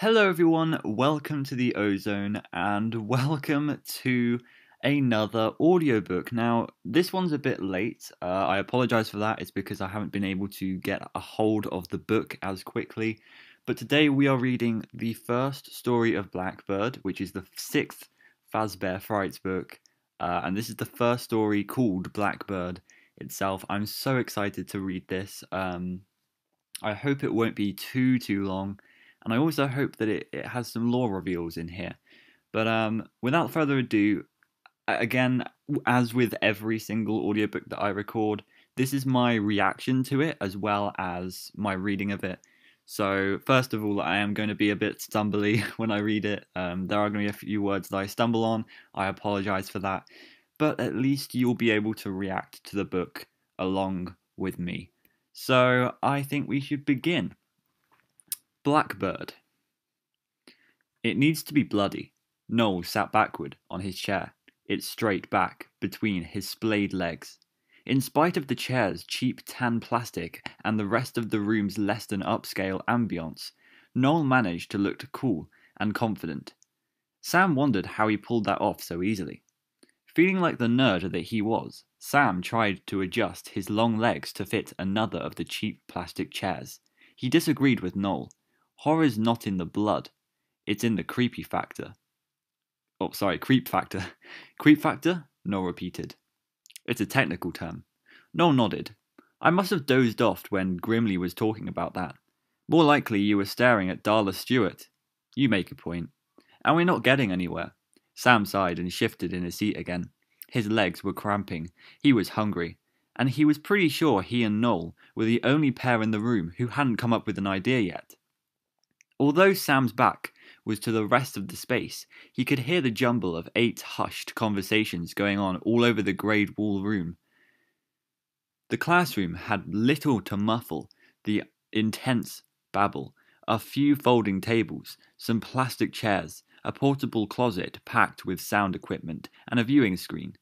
Hello, everyone. Welcome to the Ozone and welcome to another audiobook. Now, this one's a bit late. Uh, I apologize for that. It's because I haven't been able to get a hold of the book as quickly. But today we are reading the first story of Blackbird, which is the sixth Fazbear Frights book. Uh, and this is the first story called Blackbird itself. I'm so excited to read this. Um, I hope it won't be too, too long and I also hope that it, it has some lore reveals in here. But um, without further ado, again, as with every single audiobook that I record, this is my reaction to it as well as my reading of it. So, first of all, I am going to be a bit stumbly when I read it. Um, there are going to be a few words that I stumble on. I apologize for that. But at least you'll be able to react to the book along with me. So, I think we should begin. Blackbird. It needs to be bloody. Noel sat backward on his chair, its straight back between his splayed legs. In spite of the chair's cheap tan plastic and the rest of the room's less than upscale ambience, Noel managed to look cool and confident. Sam wondered how he pulled that off so easily. Feeling like the nerd that he was, Sam tried to adjust his long legs to fit another of the cheap plastic chairs. He disagreed with Noel Horror's not in the blood, it's in the creepy factor. Oh, sorry, creep factor. creep factor? Noel repeated. It's a technical term. Noel nodded. I must have dozed off when Grimley was talking about that. More likely you were staring at Darla Stewart. You make a point. And we're not getting anywhere. Sam sighed and shifted in his seat again. His legs were cramping. He was hungry. And he was pretty sure he and Noel were the only pair in the room who hadn't come up with an idea yet. Although Sam's back was to the rest of the space, he could hear the jumble of eight hushed conversations going on all over the greyed wall room. The classroom had little to muffle the intense babble. A few folding tables, some plastic chairs, a portable closet packed with sound equipment, and a viewing screen.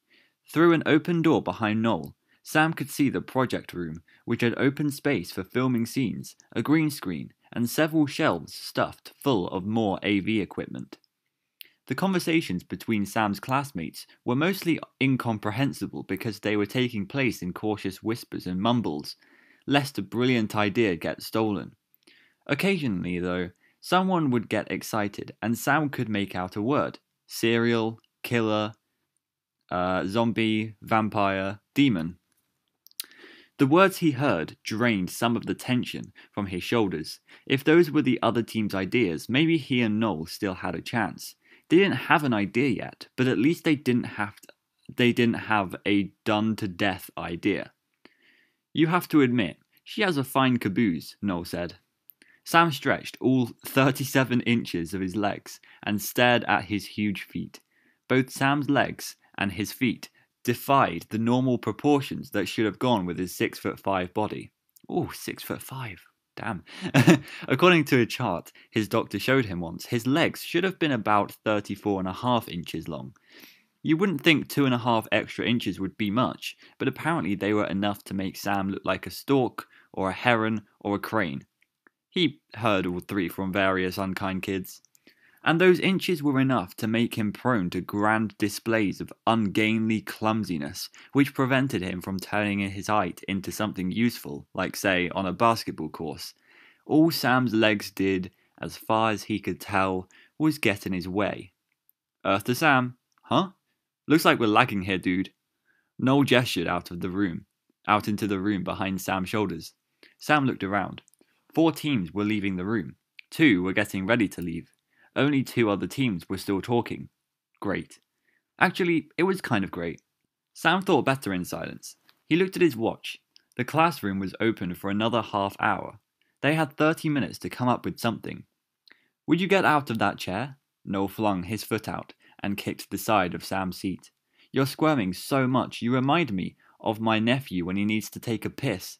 Through an open door behind Noel, Sam could see the project room, which had open space for filming scenes, a green screen, and several shelves stuffed full of more AV equipment. The conversations between Sam's classmates were mostly incomprehensible because they were taking place in cautious whispers and mumbles, lest a brilliant idea get stolen. Occasionally, though, someone would get excited and Sam could make out a word serial, killer, uh, zombie, vampire, demon. The words he heard drained some of the tension from his shoulders. If those were the other team's ideas, maybe he and Noel still had a chance. They didn't have an idea yet, but at least they didn't have to, they didn't have a done to death idea. You have to admit, she has a fine caboose, Noel said. Sam stretched all 37 inches of his legs and stared at his huge feet. Both Sam's legs and his feet defied the normal proportions that should have gone with his six foot five body. Oh, six foot five. Damn. According to a chart his doctor showed him once, his legs should have been about 34 and a half inches long. You wouldn't think two and a half extra inches would be much, but apparently they were enough to make Sam look like a stork, or a heron, or a crane. He heard all three from various unkind kids and those inches were enough to make him prone to grand displays of ungainly clumsiness, which prevented him from turning his height into something useful, like, say, on a basketball course. All Sam's legs did, as far as he could tell, was get in his way. Earth to Sam, huh? Looks like we're lagging here, dude. Noel gestured out of the room, out into the room behind Sam's shoulders. Sam looked around. Four teams were leaving the room. Two were getting ready to leave. Only two other teams were still talking. Great. Actually, it was kind of great. Sam thought better in silence. He looked at his watch. The classroom was open for another half hour. They had 30 minutes to come up with something. Would you get out of that chair? Noel flung his foot out and kicked the side of Sam's seat. You're squirming so much you remind me of my nephew when he needs to take a piss.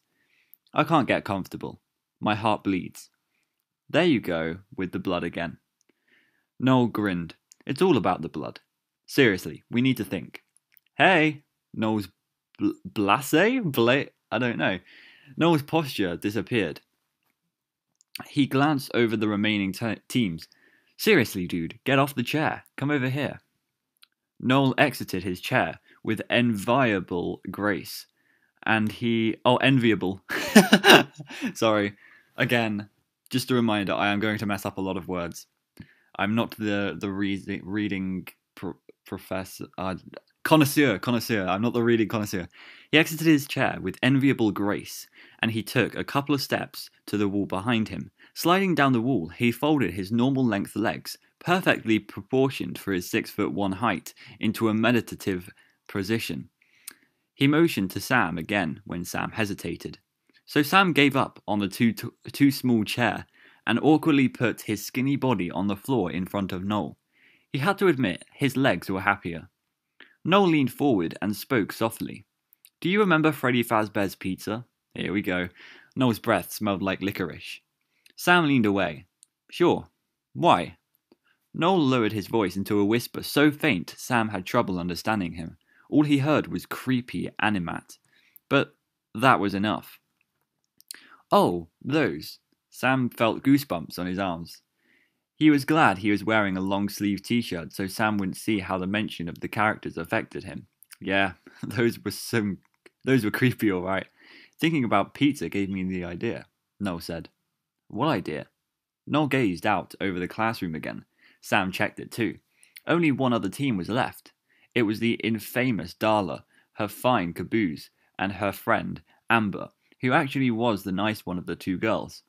I can't get comfortable. My heart bleeds. There you go, with the blood again. Noel grinned. It's all about the blood. Seriously, we need to think. Hey! Noel's bl- blase? Bla- I don't know. Noel's posture disappeared. He glanced over the remaining te- teams. Seriously, dude, get off the chair. Come over here. Noel exited his chair with enviable grace, and he. Oh, enviable. Sorry. Again, just a reminder I am going to mess up a lot of words. I'm not the, the reading, reading pro- professor. Uh, connoisseur, connoisseur. I'm not the reading connoisseur. He exited his chair with enviable grace, and he took a couple of steps to the wall behind him. Sliding down the wall, he folded his normal length legs, perfectly proportioned for his six foot one height, into a meditative position. He motioned to Sam again when Sam hesitated. So Sam gave up on the too, too small chair and awkwardly put his skinny body on the floor in front of Noel. He had to admit his legs were happier. Noel leaned forward and spoke softly. Do you remember Freddy Fazbear's pizza? Here we go. Noel's breath smelled like licorice. Sam leaned away. Sure. Why? Noel lowered his voice into a whisper so faint Sam had trouble understanding him. All he heard was creepy animat. But that was enough. Oh, those. Sam felt goosebumps on his arms. He was glad he was wearing a long sleeved t shirt so Sam wouldn't see how the mention of the characters affected him. Yeah, those were some those were creepy alright. Thinking about pizza gave me the idea, Noel said. What idea? Noel gazed out over the classroom again. Sam checked it too. Only one other team was left. It was the infamous Darla, her fine caboose, and her friend, Amber, who actually was the nice one of the two girls.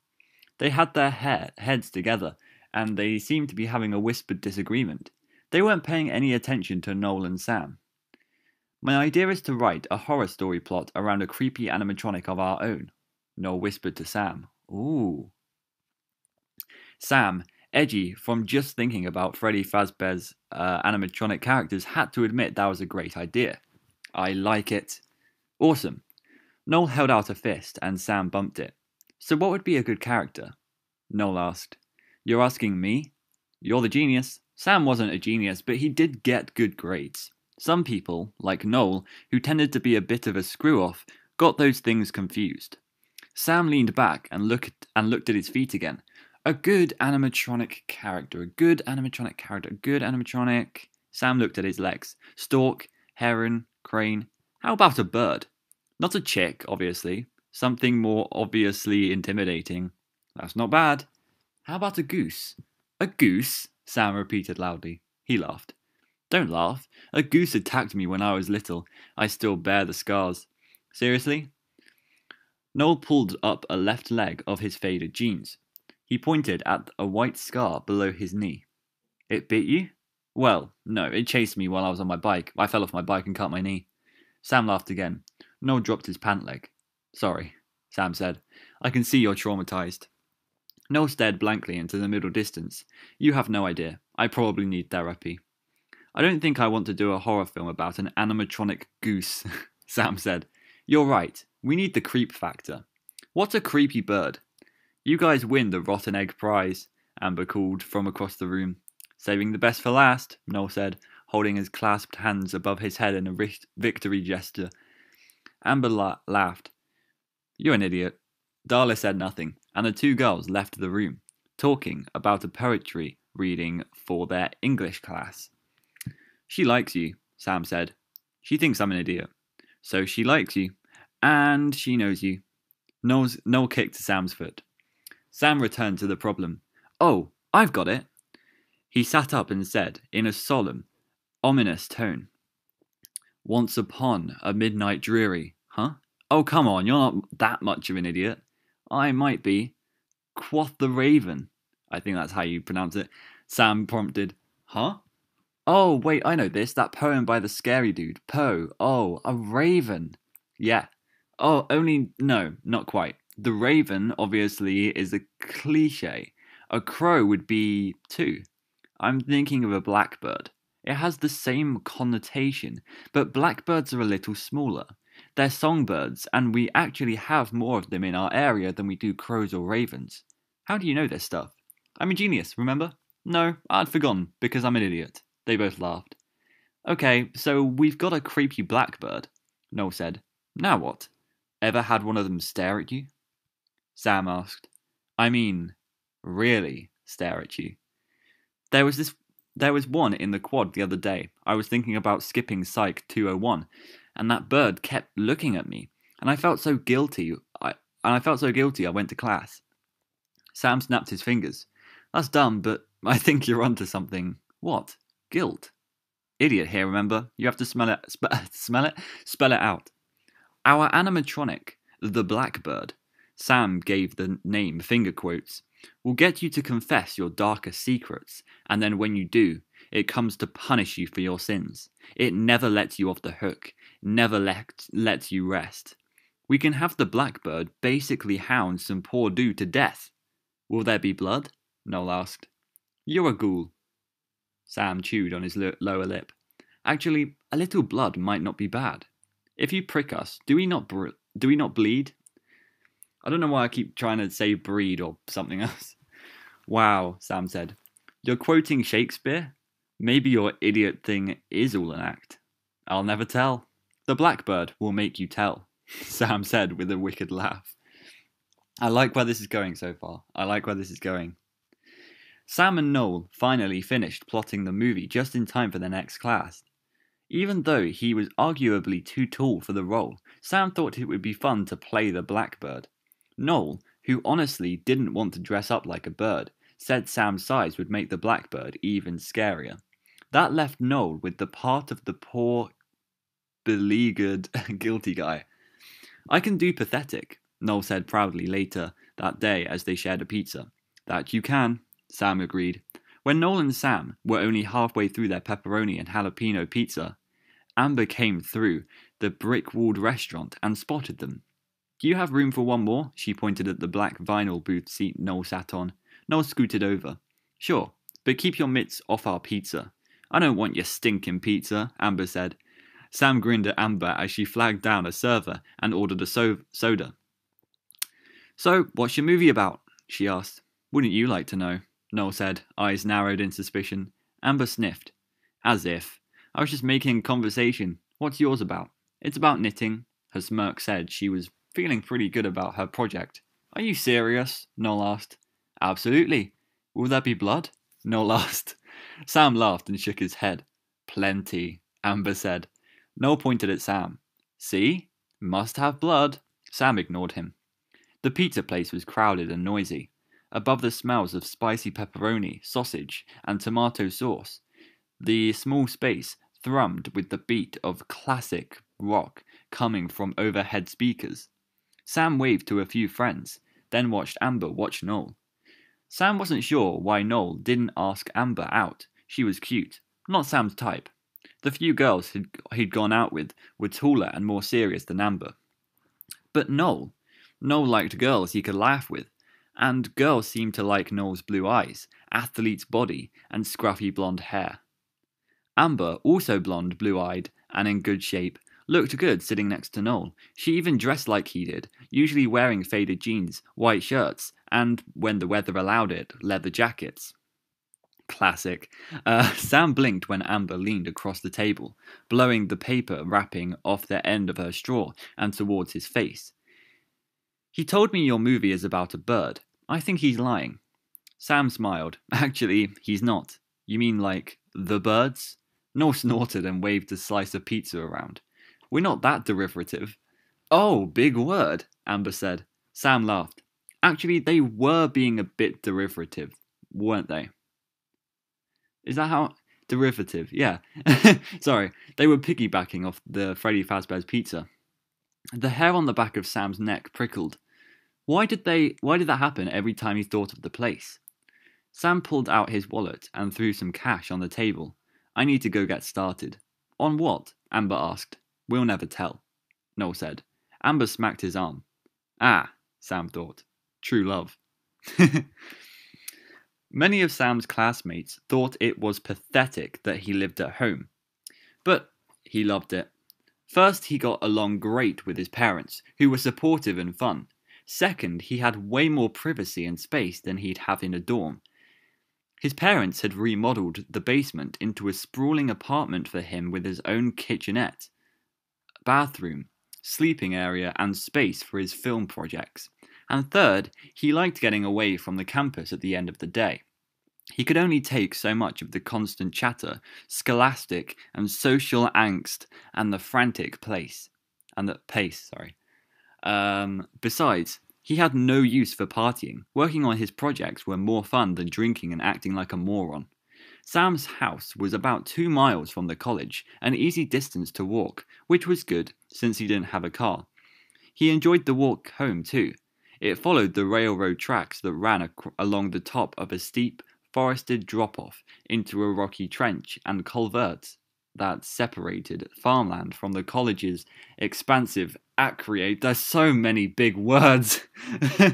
They had their heads together, and they seemed to be having a whispered disagreement. They weren't paying any attention to Noel and Sam. My idea is to write a horror story plot around a creepy animatronic of our own, Noel whispered to Sam. Ooh. Sam, edgy from just thinking about Freddy Fazbear's uh, animatronic characters, had to admit that was a great idea. I like it. Awesome. Noel held out a fist, and Sam bumped it. So, what would be a good character? Noel asked. You're asking me? You're the genius. Sam wasn't a genius, but he did get good grades. Some people, like Noel, who tended to be a bit of a screw off, got those things confused. Sam leaned back and looked and looked at his feet again. A good animatronic character, a good animatronic character, a good animatronic. Sam looked at his legs. Stork, heron, crane. How about a bird? Not a chick, obviously. Something more obviously intimidating. That's not bad. How about a goose? A goose? Sam repeated loudly. He laughed. Don't laugh. A goose attacked me when I was little. I still bear the scars. Seriously? Noel pulled up a left leg of his faded jeans. He pointed at a white scar below his knee. It bit you? Well, no, it chased me while I was on my bike. I fell off my bike and cut my knee. Sam laughed again. Noel dropped his pant leg. Sorry, Sam said. I can see you're traumatized. Noel stared blankly into the middle distance. You have no idea. I probably need therapy. I don't think I want to do a horror film about an animatronic goose, Sam said. You're right. We need the creep factor. What a creepy bird? You guys win the rotten egg prize, Amber called from across the room. Saving the best for last, Noel said, holding his clasped hands above his head in a victory gesture. Amber la- laughed. You're an idiot. Darla said nothing, and the two girls left the room, talking about a poetry reading for their English class. She likes you, Sam said. She thinks I'm an idiot. So she likes you, and she knows you. Noel's, Noel kicked Sam's foot. Sam returned to the problem. Oh, I've got it. He sat up and said, in a solemn, ominous tone, Once upon a midnight dreary, huh? Oh, come on, you're not that much of an idiot. I might be. Quoth the raven. I think that's how you pronounce it. Sam prompted, Huh? Oh, wait, I know this. That poem by the scary dude. Poe. Oh, a raven. Yeah. Oh, only, no, not quite. The raven, obviously, is a cliche. A crow would be too. I'm thinking of a blackbird. It has the same connotation, but blackbirds are a little smaller. They're songbirds, and we actually have more of them in our area than we do crows or ravens. How do you know this stuff? I'm a genius, remember? No, I'd forgotten, because I'm an idiot. They both laughed. Okay, so we've got a creepy blackbird, Noel said. Now what? Ever had one of them stare at you? Sam asked. I mean, really stare at you. There was this there was one in the quad the other day. I was thinking about skipping Psych 201, and that bird kept looking at me, and I felt so guilty. I and I felt so guilty I went to class. Sam snapped his fingers. That's dumb, but I think you're onto something. What? Guilt? Idiot here, remember? You have to smell it smell it? Spell it out. Our animatronic, the Blackbird, Sam gave the name finger quotes, will get you to confess your darkest secrets, and then when you do, it comes to punish you for your sins. It never lets you off the hook, never let, lets you rest. We can have the Blackbird basically hound some poor dude to death. Will there be blood? Noel asked. You're a ghoul. Sam chewed on his lo- lower lip. Actually, a little blood might not be bad. If you prick us, do we not do we not bleed? I don't know why I keep trying to say breed or something else. Wow, Sam said. You're quoting Shakespeare? Maybe your idiot thing is all an act. I'll never tell. The blackbird will make you tell, Sam said with a wicked laugh. I like where this is going so far. I like where this is going. Sam and Noel finally finished plotting the movie just in time for the next class. Even though he was arguably too tall for the role, Sam thought it would be fun to play the blackbird. Noel, who honestly didn't want to dress up like a bird, said Sam's size would make the blackbird even scarier. That left Noel with the part of the poor, beleaguered, guilty guy. I can do pathetic, Noel said proudly later that day as they shared a pizza. That you can, Sam agreed. When Noel and Sam were only halfway through their pepperoni and jalapeno pizza, Amber came through the brick walled restaurant and spotted them. Do you have room for one more? She pointed at the black vinyl booth seat Noel sat on. Noel scooted over. Sure, but keep your mitts off our pizza. I don't want your stinking pizza, Amber said. Sam grinned at Amber as she flagged down a server and ordered a so- soda. So, what's your movie about? she asked. Wouldn't you like to know? Noel said, eyes narrowed in suspicion. Amber sniffed. As if. I was just making conversation. What's yours about? It's about knitting. Her smirk said she was feeling pretty good about her project. Are you serious? Noel asked. Absolutely. Will there be blood? Noel asked. Sam laughed and shook his head. Plenty, Amber said. Noel pointed at Sam. See? Must have blood. Sam ignored him. The pizza place was crowded and noisy. Above the smells of spicy pepperoni, sausage, and tomato sauce, the small space thrummed with the beat of classic rock coming from overhead speakers. Sam waved to a few friends, then watched Amber watch Noel. Sam wasn't sure why Noel didn't ask Amber out. She was cute, not Sam's type. The few girls he'd, he'd gone out with were taller and more serious than Amber. But Noel, Noel liked girls he could laugh with, and girls seemed to like Noel's blue eyes, athlete's body, and scruffy blonde hair. Amber, also blonde, blue eyed, and in good shape, looked good sitting next to Noel. She even dressed like he did, usually wearing faded jeans, white shirts, and, when the weather allowed it, leather jackets. Classic. Uh, Sam blinked when Amber leaned across the table, blowing the paper wrapping off the end of her straw and towards his face. He told me your movie is about a bird. I think he's lying. Sam smiled. Actually, he's not. You mean like the birds? Noel snorted and waved a slice of pizza around. We're not that derivative. Oh, big word, Amber said. Sam laughed. Actually, they were being a bit derivative, weren't they? Is that how. Derivative, yeah. Sorry, they were piggybacking off the Freddy Fazbear's pizza. The hair on the back of Sam's neck prickled. Why did they why did that happen every time he thought of the place? Sam pulled out his wallet and threw some cash on the table. I need to go get started. On what? Amber asked. We'll never tell, Noel said. Amber smacked his arm. Ah, Sam thought. True love. Many of Sam's classmates thought it was pathetic that he lived at home. But he loved it. First, he got along great with his parents, who were supportive and fun. Second, he had way more privacy and space than he'd have in a dorm. His parents had remodeled the basement into a sprawling apartment for him with his own kitchenette, bathroom, sleeping area, and space for his film projects. And third, he liked getting away from the campus at the end of the day. He could only take so much of the constant chatter, scholastic and social angst, and the frantic place, and the pace. Sorry. Um, besides, he had no use for partying. Working on his projects were more fun than drinking and acting like a moron. Sam's house was about two miles from the college, an easy distance to walk, which was good since he didn't have a car. He enjoyed the walk home too. It followed the railroad tracks that ran ac- along the top of a steep, forested drop off into a rocky trench and culverts that separated farmland from the college's expansive acreage. There's so many big words.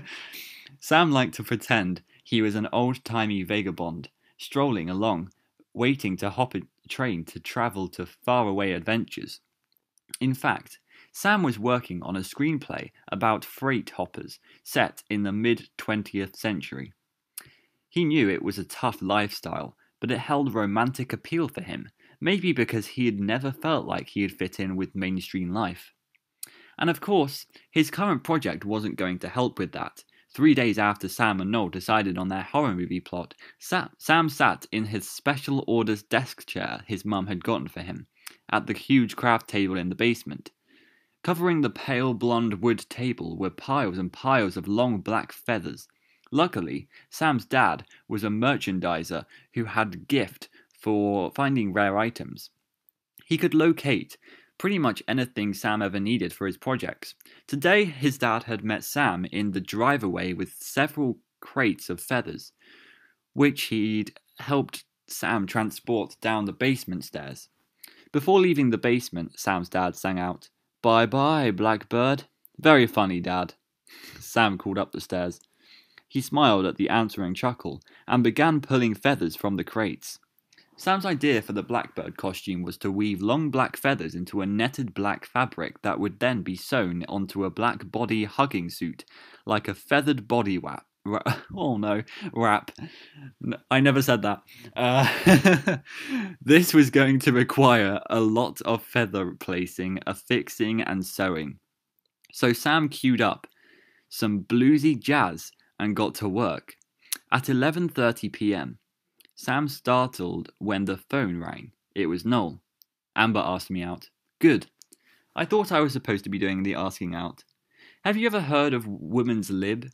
Sam liked to pretend he was an old timey vagabond, strolling along, waiting to hop a train to travel to faraway adventures. In fact, Sam was working on a screenplay about freight hoppers set in the mid 20th century. He knew it was a tough lifestyle, but it held romantic appeal for him, maybe because he had never felt like he had fit in with mainstream life. And of course, his current project wasn't going to help with that. Three days after Sam and Noel decided on their horror movie plot, Sam sat in his special orders desk chair his mum had gotten for him, at the huge craft table in the basement. Covering the pale blonde wood table were piles and piles of long black feathers. Luckily, Sam's dad was a merchandiser who had gift for finding rare items. He could locate pretty much anything Sam ever needed for his projects. Today, his dad had met Sam in the driveway with several crates of feathers, which he'd helped Sam transport down the basement stairs. Before leaving the basement, Sam's dad sang out, Bye bye, Blackbird. Very funny, Dad. Sam called up the stairs. He smiled at the answering chuckle and began pulling feathers from the crates. Sam's idea for the blackbird costume was to weave long black feathers into a netted black fabric that would then be sewn onto a black body hugging suit, like a feathered body wrap. oh no, wrap. I never said that. Uh, this was going to require a lot of feather placing, affixing, and sewing. So Sam queued up some bluesy jazz and got to work. At 11:30 p.m., Sam startled when the phone rang. It was Noel. Amber asked me out. Good. I thought I was supposed to be doing the asking out. Have you ever heard of woman's lib?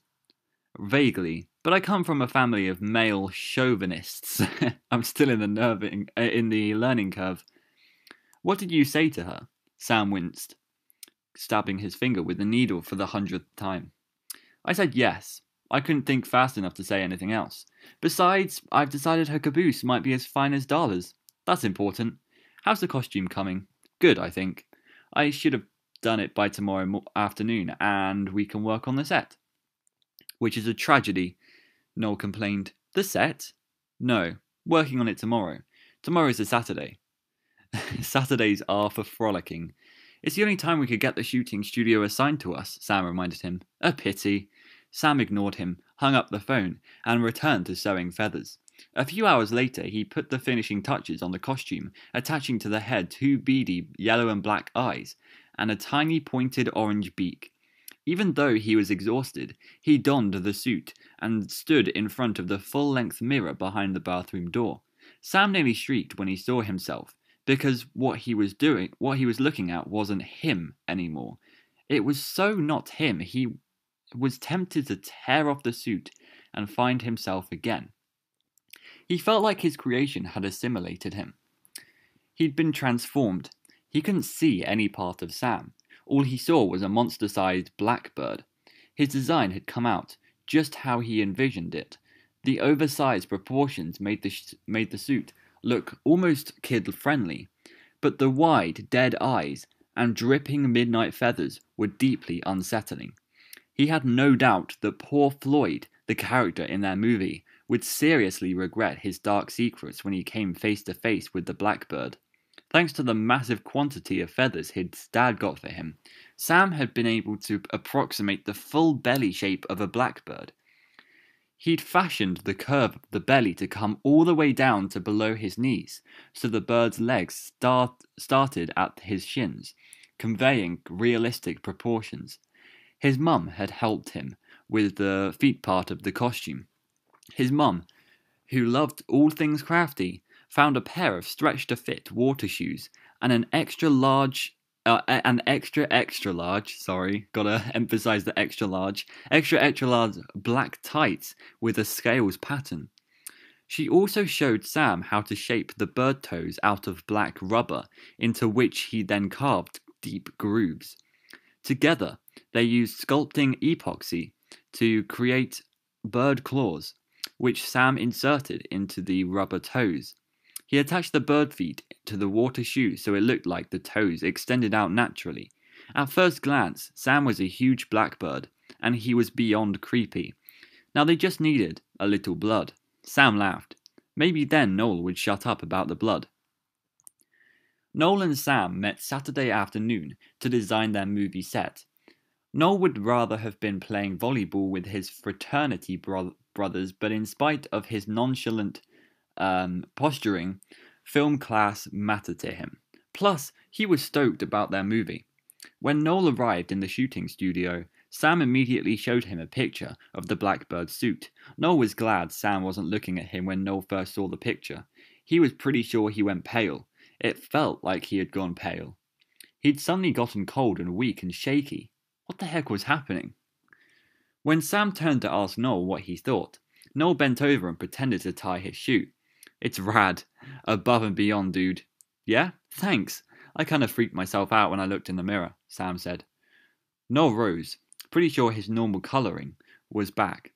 Vaguely, but I come from a family of male chauvinists. I'm still in the nerving, uh, in the learning curve. What did you say to her? Sam winced, stabbing his finger with the needle for the hundredth time. I said yes. I couldn't think fast enough to say anything else. Besides, I've decided her caboose might be as fine as Darla's. That's important. How's the costume coming? Good, I think. I should have done it by tomorrow afternoon, and we can work on the set which is a tragedy, Noel complained. The set? No, working on it tomorrow. Tomorrow's a Saturday. Saturdays are for frolicking. It's the only time we could get the shooting studio assigned to us, Sam reminded him. A pity. Sam ignored him, hung up the phone, and returned to sewing feathers. A few hours later, he put the finishing touches on the costume, attaching to the head two beady yellow and black eyes and a tiny pointed orange beak. Even though he was exhausted, he donned the suit and stood in front of the full length mirror behind the bathroom door. Sam nearly shrieked when he saw himself, because what he was doing, what he was looking at, wasn't him anymore. It was so not him, he was tempted to tear off the suit and find himself again. He felt like his creation had assimilated him. He'd been transformed. He couldn't see any part of Sam. All he saw was a monster sized blackbird. His design had come out just how he envisioned it. The oversized proportions made the, made the suit look almost kid friendly, but the wide, dead eyes and dripping midnight feathers were deeply unsettling. He had no doubt that poor Floyd, the character in their movie, would seriously regret his dark secrets when he came face to face with the blackbird. Thanks to the massive quantity of feathers his dad got for him, Sam had been able to approximate the full belly shape of a blackbird. He'd fashioned the curve of the belly to come all the way down to below his knees, so the bird's legs start, started at his shins, conveying realistic proportions. His mum had helped him, with the feet part of the costume. His mum, who loved all things crafty, found a pair of stretch to fit water shoes and an extra large uh, an extra extra large sorry gotta emphasize the extra large extra extra large black tights with a scales pattern she also showed sam how to shape the bird toes out of black rubber into which he then carved deep grooves together they used sculpting epoxy to create bird claws which sam inserted into the rubber toes he attached the bird feet to the water shoe so it looked like the toes extended out naturally. At first glance, Sam was a huge blackbird, and he was beyond creepy. Now they just needed a little blood. Sam laughed. Maybe then Noel would shut up about the blood. Noel and Sam met Saturday afternoon to design their movie set. Noel would rather have been playing volleyball with his fraternity bro- brothers, but in spite of his nonchalant um, posturing, film class mattered to him. Plus, he was stoked about their movie. When Noel arrived in the shooting studio, Sam immediately showed him a picture of the Blackbird suit. Noel was glad Sam wasn't looking at him when Noel first saw the picture. He was pretty sure he went pale. It felt like he had gone pale. He'd suddenly gotten cold and weak and shaky. What the heck was happening? When Sam turned to ask Noel what he thought, Noel bent over and pretended to tie his shoe. It's rad. Above and beyond, dude. Yeah? Thanks. I kind of freaked myself out when I looked in the mirror, Sam said. Noel rose, pretty sure his normal colouring was back.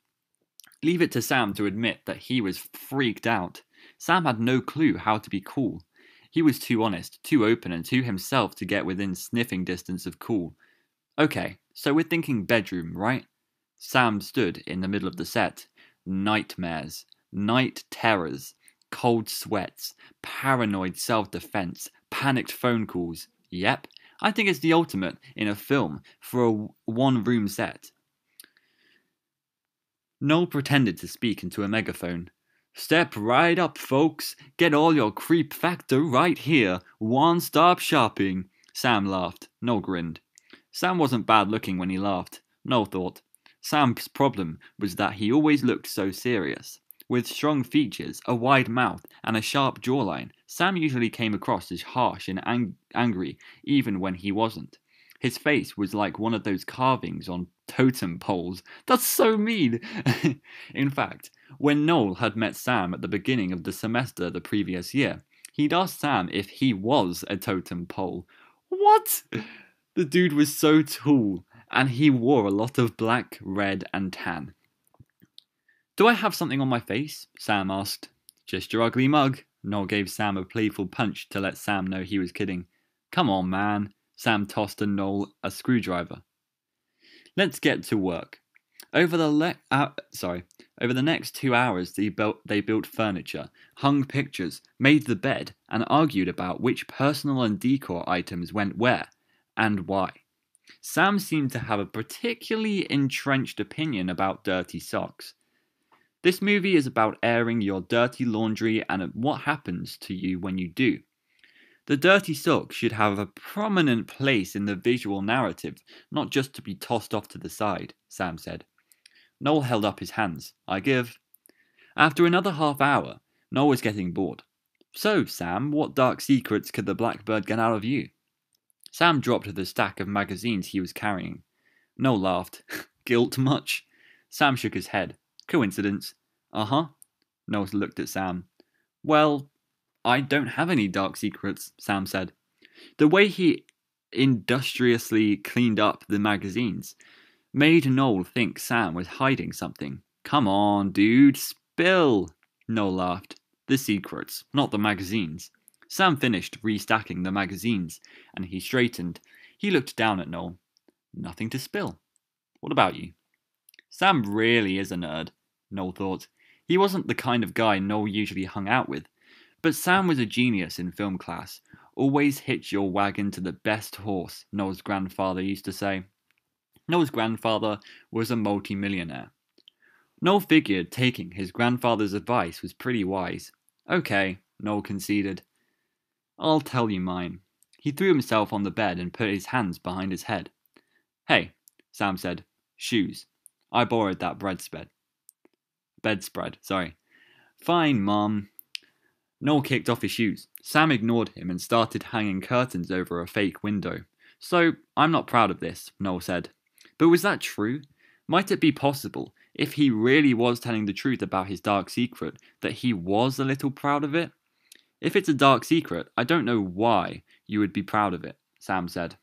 Leave it to Sam to admit that he was freaked out. Sam had no clue how to be cool. He was too honest, too open, and too himself to get within sniffing distance of cool. Okay, so we're thinking bedroom, right? Sam stood in the middle of the set. Nightmares, night terrors, cold sweats, paranoid self defense, panicked phone calls. Yep, I think it's the ultimate in a film for a one room set. Noel pretended to speak into a megaphone. Step right up, folks. Get all your creep factor right here. One stop shopping. Sam laughed. Noel grinned. Sam wasn't bad looking when he laughed. Noel thought. Sam's problem was that he always looked so serious. With strong features, a wide mouth, and a sharp jawline, Sam usually came across as harsh and ang- angry, even when he wasn't. His face was like one of those carvings on totem poles. That's so mean! In fact, when Noel had met Sam at the beginning of the semester the previous year, he'd asked Sam if he was a totem pole. What? The dude was so tall, and he wore a lot of black, red, and tan. Do I have something on my face? Sam asked. Just your ugly mug. Noel gave Sam a playful punch to let Sam know he was kidding. Come on, man. Sam tossed a Noel a screwdriver. Let's get to work. Over the le- uh, sorry, over the next two hours, they built they built furniture, hung pictures, made the bed, and argued about which personal and decor items went where and why. Sam seemed to have a particularly entrenched opinion about dirty socks. This movie is about airing your dirty laundry and what happens to you when you do. The dirty sock should have a prominent place in the visual narrative, not just to be tossed off to the side, Sam said. Noel held up his hands. I give. After another half hour, Noel was getting bored. So, Sam, what dark secrets could the Blackbird get out of you? Sam dropped the stack of magazines he was carrying. Noel laughed. Guilt much? Sam shook his head. Coincidence. Uh huh. Noel looked at Sam. Well, I don't have any dark secrets, Sam said. The way he industriously cleaned up the magazines made Noel think Sam was hiding something. Come on, dude, spill! Noel laughed. The secrets, not the magazines. Sam finished restacking the magazines, and he straightened. He looked down at Noel. Nothing to spill. What about you? Sam really is a nerd. Noel thought. He wasn't the kind of guy Noel usually hung out with. But Sam was a genius in film class. Always hitch your wagon to the best horse, Noel's grandfather used to say. Noel's grandfather was a multimillionaire. Noel figured taking his grandfather's advice was pretty wise. Okay, Noel conceded. I'll tell you mine. He threw himself on the bed and put his hands behind his head. Hey, Sam said. Shoes. I borrowed that breadspread. Bedspread, sorry. Fine, Mom. Noel kicked off his shoes. Sam ignored him and started hanging curtains over a fake window. So, I'm not proud of this, Noel said. But was that true? Might it be possible, if he really was telling the truth about his dark secret, that he was a little proud of it? If it's a dark secret, I don't know why you would be proud of it, Sam said.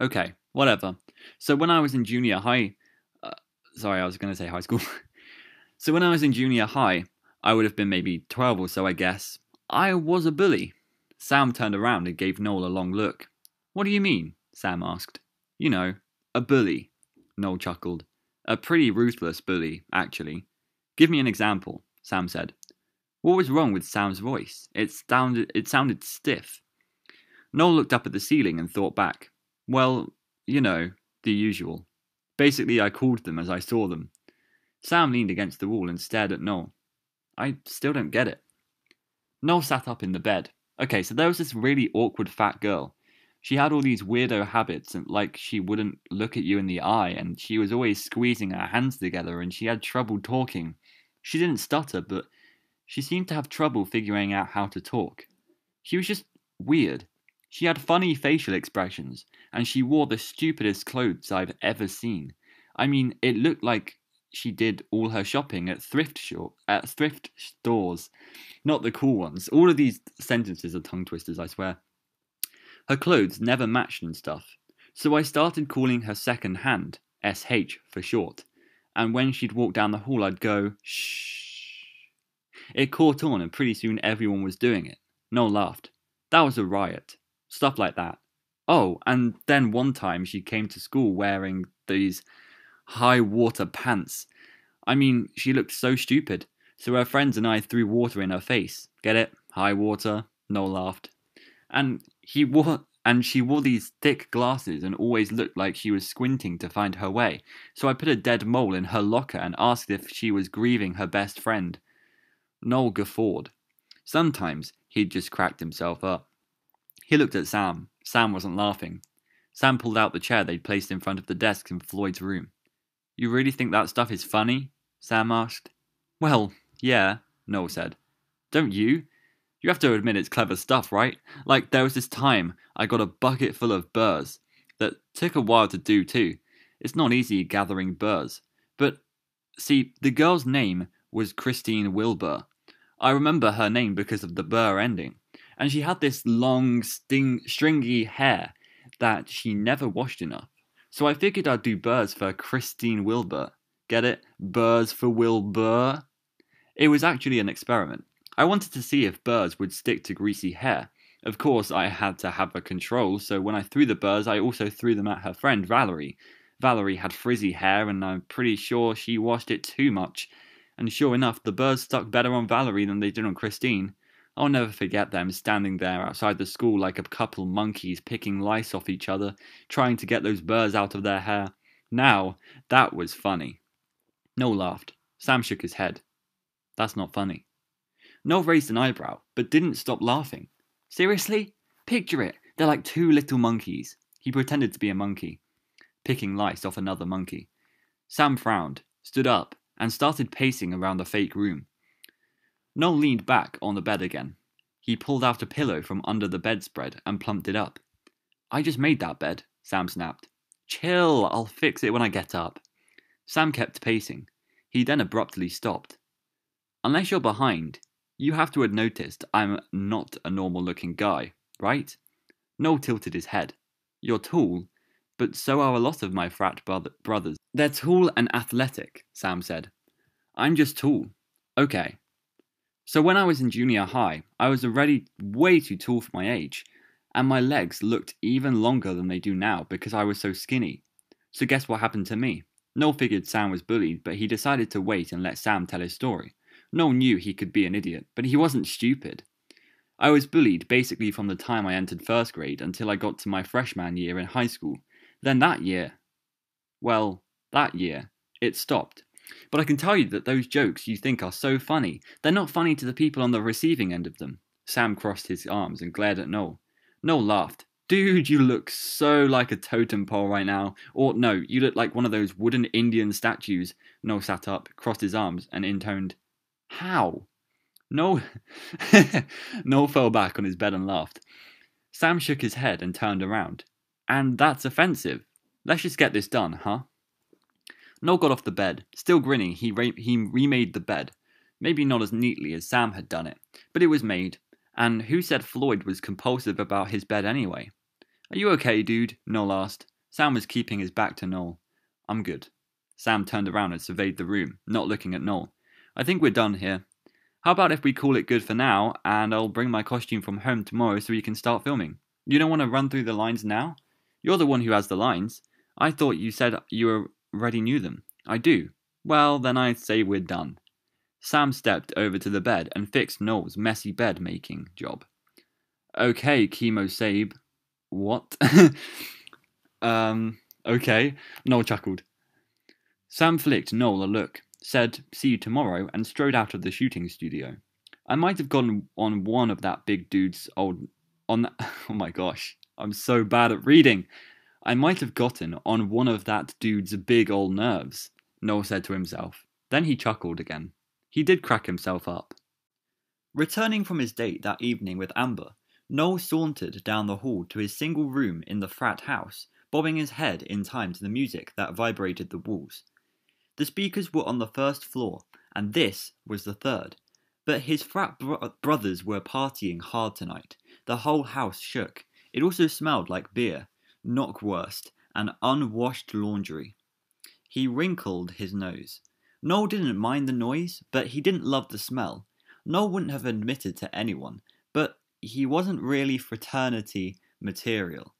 Okay, whatever. So when I was in junior high, uh, sorry, I was going to say high school. so when I was in junior high, I would have been maybe 12 or so, I guess. I was a bully. Sam turned around and gave Noel a long look. What do you mean? Sam asked. You know, a bully. Noel chuckled. A pretty ruthless bully, actually. Give me an example, Sam said. What was wrong with Sam's voice? It sounded, it sounded stiff. Noel looked up at the ceiling and thought back. Well, you know, the usual. Basically, I called them as I saw them. Sam leaned against the wall and stared at Noel. I still don't get it. Noel sat up in the bed. Okay, so there was this really awkward fat girl. She had all these weirdo habits, and like she wouldn't look at you in the eye, and she was always squeezing her hands together, and she had trouble talking. She didn't stutter, but she seemed to have trouble figuring out how to talk. She was just weird. She had funny facial expressions, and she wore the stupidest clothes I've ever seen. I mean, it looked like she did all her shopping at thrift shop at thrift stores, not the cool ones. All of these sentences are tongue twisters, I swear. Her clothes never matched and stuff, so I started calling her second hand, SH for short, and when she'd walk down the hall, I'd go, shh. It caught on, and pretty soon everyone was doing it. Noel laughed. That was a riot. Stuff like that. Oh, and then one time she came to school wearing these high water pants. I mean, she looked so stupid. So her friends and I threw water in her face. Get it? High water. Noel laughed. And he wore and she wore these thick glasses and always looked like she was squinting to find her way. So I put a dead mole in her locker and asked if she was grieving her best friend. Noel guffawed. Sometimes he'd just cracked himself up. He looked at Sam. Sam wasn't laughing. Sam pulled out the chair they'd placed in front of the desk in Floyd's room. You really think that stuff is funny? Sam asked. Well, yeah, Noel said. Don't you? You have to admit it's clever stuff, right? Like, there was this time I got a bucket full of burrs that took a while to do, too. It's not easy gathering burrs. But, see, the girl's name was Christine Wilbur. I remember her name because of the burr ending. And she had this long, sting, stringy hair that she never washed enough. So I figured I'd do burrs for Christine Wilbur. Get it? Burrs for Wilbur? It was actually an experiment. I wanted to see if burrs would stick to greasy hair. Of course, I had to have a control, so when I threw the burrs, I also threw them at her friend Valerie. Valerie had frizzy hair, and I'm pretty sure she washed it too much. And sure enough, the burrs stuck better on Valerie than they did on Christine. I'll never forget them standing there outside the school like a couple monkeys picking lice off each other, trying to get those burrs out of their hair. Now, that was funny. Noel laughed. Sam shook his head. That's not funny. Noel raised an eyebrow, but didn't stop laughing. Seriously? Picture it. They're like two little monkeys. He pretended to be a monkey, picking lice off another monkey. Sam frowned, stood up, and started pacing around the fake room. Noel leaned back on the bed again. He pulled out a pillow from under the bedspread and plumped it up. I just made that bed, Sam snapped. Chill, I'll fix it when I get up. Sam kept pacing. He then abruptly stopped. Unless you're behind, you have to have noticed I'm not a normal looking guy, right? Noel tilted his head. You're tall, but so are a lot of my frat brother- brothers. They're tall and athletic, Sam said. I'm just tall. Okay, so when I was in junior high, I was already way too tall for my age, and my legs looked even longer than they do now because I was so skinny. So guess what happened to me? Noel figured Sam was bullied, but he decided to wait and let Sam tell his story. Noel knew he could be an idiot, but he wasn't stupid. I was bullied basically from the time I entered first grade until I got to my freshman year in high school. Then that year, well, that year, it stopped. But I can tell you that those jokes you think are so funny, they're not funny to the people on the receiving end of them. Sam crossed his arms and glared at Noel. Noel laughed. Dude, you look so like a totem pole right now. Or no, you look like one of those wooden Indian statues. Noel sat up, crossed his arms, and intoned, How? Noel Noel fell back on his bed and laughed. Sam shook his head and turned around. And that's offensive. Let's just get this done, huh? Noel got off the bed. Still grinning, he, re- he remade the bed. Maybe not as neatly as Sam had done it, but it was made. And who said Floyd was compulsive about his bed anyway? Are you okay, dude? Noel asked. Sam was keeping his back to Noel. I'm good. Sam turned around and surveyed the room, not looking at Noel. I think we're done here. How about if we call it good for now, and I'll bring my costume from home tomorrow so we can start filming? You don't want to run through the lines now? You're the one who has the lines. I thought you said you already knew them. I do. Well, then I say we're done. Sam stepped over to the bed and fixed Noel's messy bed making job. Okay, Kemo Sabe, what? um, okay. Noel chuckled. Sam flicked Noel a look, said, See you tomorrow, and strode out of the shooting studio. I might have gone on one of that big dude's old. On oh my gosh, I'm so bad at reading. I might have gotten on one of that dude's big old nerves, Noel said to himself. Then he chuckled again. He did crack himself up. Returning from his date that evening with Amber, Noel sauntered down the hall to his single room in the frat house, bobbing his head in time to the music that vibrated the walls. The speakers were on the first floor, and this was the third. But his frat bro- brothers were partying hard tonight. The whole house shook. It also smelled like beer, knockwurst, and unwashed laundry. He wrinkled his nose. Noel didn't mind the noise, but he didn't love the smell. Noel wouldn't have admitted to anyone, but he wasn't really fraternity material.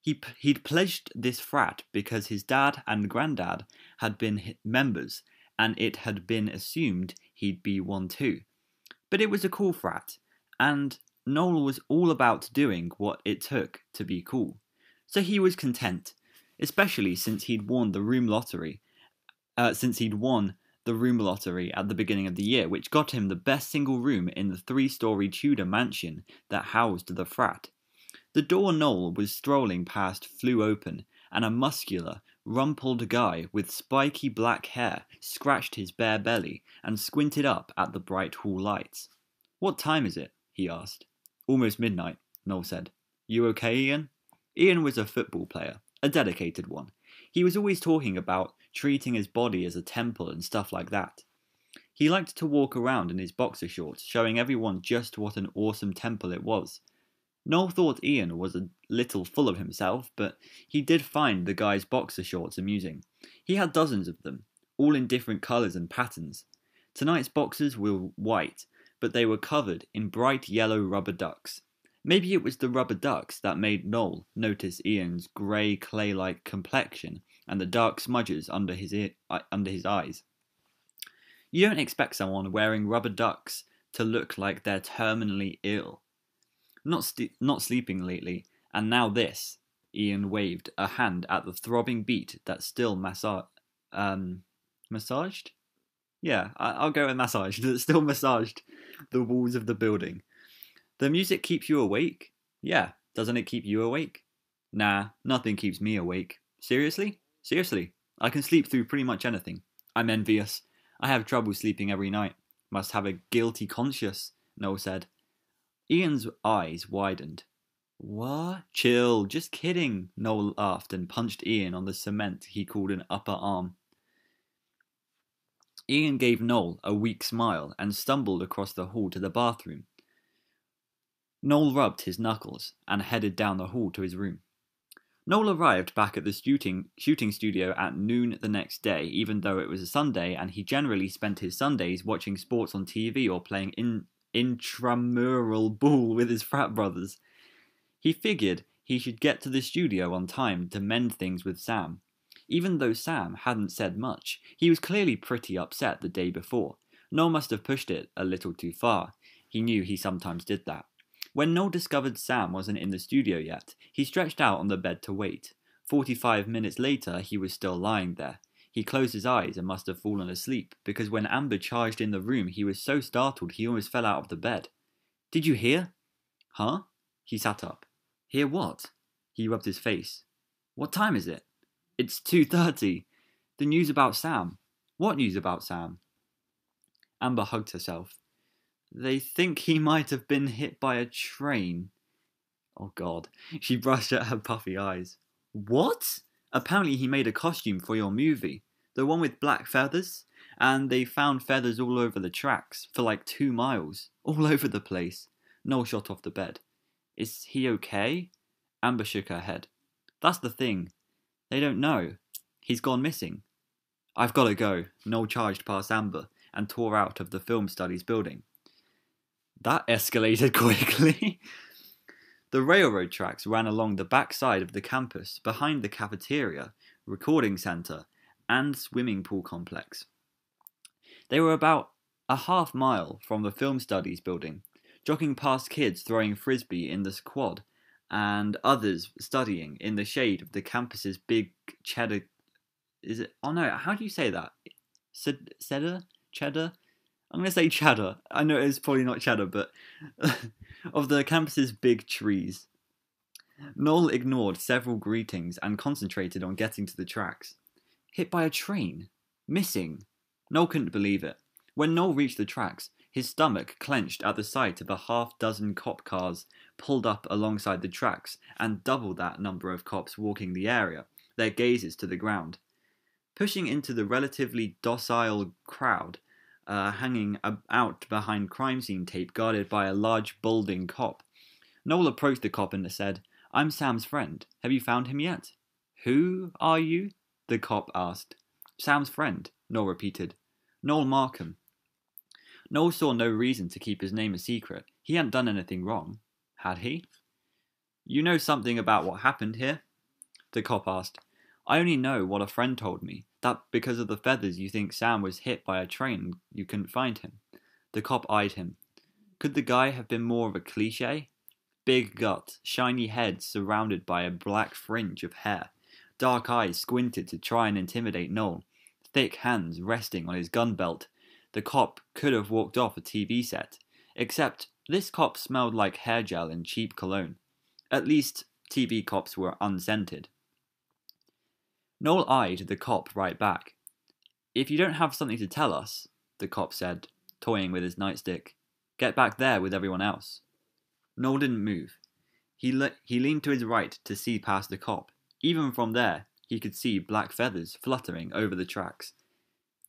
He, he'd pledged this frat because his dad and granddad had been members, and it had been assumed he'd be one too. But it was a cool frat, and Noel was all about doing what it took to be cool. So he was content, especially since he'd won the room lottery, uh, since he'd won the room lottery at the beginning of the year, which got him the best single room in the three story Tudor mansion that housed the frat. The door Noel was strolling past flew open, and a muscular, rumpled guy with spiky black hair scratched his bare belly and squinted up at the bright hall lights. What time is it? he asked. Almost midnight, Noel said. You okay, Ian? Ian was a football player, a dedicated one. He was always talking about treating his body as a temple and stuff like that. He liked to walk around in his boxer shorts, showing everyone just what an awesome temple it was. Noel thought Ian was a little full of himself, but he did find the guy's boxer shorts amusing. He had dozens of them, all in different colours and patterns. Tonight's boxers were white, but they were covered in bright yellow rubber ducks. Maybe it was the rubber ducks that made Noel notice Ian's grey clay like complexion and the dark smudges under his, ear, uh, under his eyes. You don't expect someone wearing rubber ducks to look like they're terminally ill. Not, st- not sleeping lately, and now this. Ian waved a hand at the throbbing beat that still massa- um, massaged? Yeah, I- will go with massaged. That still massaged the walls of the building. The music keeps you awake? Yeah, doesn't it keep you awake? Nah, nothing keeps me awake. Seriously? Seriously, I can sleep through pretty much anything. I'm envious. I have trouble sleeping every night. Must have a guilty conscience, Noel said. Ian's eyes widened. What? Chill, just kidding, Noel laughed and punched Ian on the cement he called an upper arm. Ian gave Noel a weak smile and stumbled across the hall to the bathroom. Noel rubbed his knuckles and headed down the hall to his room. Noel arrived back at the shooting, shooting studio at noon the next day, even though it was a Sunday, and he generally spent his Sundays watching sports on TV or playing in, intramural ball with his frat brothers. He figured he should get to the studio on time to mend things with Sam. Even though Sam hadn't said much, he was clearly pretty upset the day before. Noel must have pushed it a little too far. He knew he sometimes did that. When Noel discovered Sam wasn't in the studio yet, he stretched out on the bed to wait. Forty five minutes later, he was still lying there. He closed his eyes and must have fallen asleep, because when Amber charged in the room, he was so startled he almost fell out of the bed. Did you hear? Huh? He sat up. Hear what? He rubbed his face. What time is it? It's 2.30. The news about Sam. What news about Sam? Amber hugged herself. They think he might have been hit by a train. Oh god. She brushed at her puffy eyes. What? Apparently he made a costume for your movie. The one with black feathers? And they found feathers all over the tracks, for like two miles. All over the place. Noel shot off the bed. Is he okay? Amber shook her head. That's the thing. They don't know. He's gone missing. I've got to go. Noel charged past Amber and tore out of the film studies building. That escalated quickly. the railroad tracks ran along the back side of the campus behind the cafeteria, recording centre, and swimming pool complex. They were about a half mile from the film studies building, jogging past kids throwing frisbee in the quad and others studying in the shade of the campus's big cheddar. Is it? Oh no, how do you say that? Cheddar? Cheddar? I'm going to say cheddar. I know it's probably not cheddar, but of the campus's big trees. Noel ignored several greetings and concentrated on getting to the tracks. Hit by a train? Missing? Noel couldn't believe it. When Noel reached the tracks, his stomach clenched at the sight of a half dozen cop cars pulled up alongside the tracks and double that number of cops walking the area, their gazes to the ground. Pushing into the relatively docile crowd, uh, hanging out behind crime scene tape guarded by a large, balding cop. Noel approached the cop and said, I'm Sam's friend. Have you found him yet? Who are you? The cop asked. Sam's friend, Noel repeated. Noel Markham. Noel saw no reason to keep his name a secret. He hadn't done anything wrong. Had he? You know something about what happened here? The cop asked. I only know what a friend told me, that because of the feathers you think Sam was hit by a train and you couldn't find him. The cop eyed him. Could the guy have been more of a cliche? Big gut, shiny head surrounded by a black fringe of hair, dark eyes squinted to try and intimidate Noel, thick hands resting on his gun belt, the cop could have walked off a TV set, except this cop smelled like hair gel and cheap cologne. At least, TV cops were unscented. Noel eyed the cop right back. If you don't have something to tell us, the cop said, toying with his nightstick, get back there with everyone else. Noel didn't move. He, le- he leaned to his right to see past the cop. Even from there, he could see black feathers fluttering over the tracks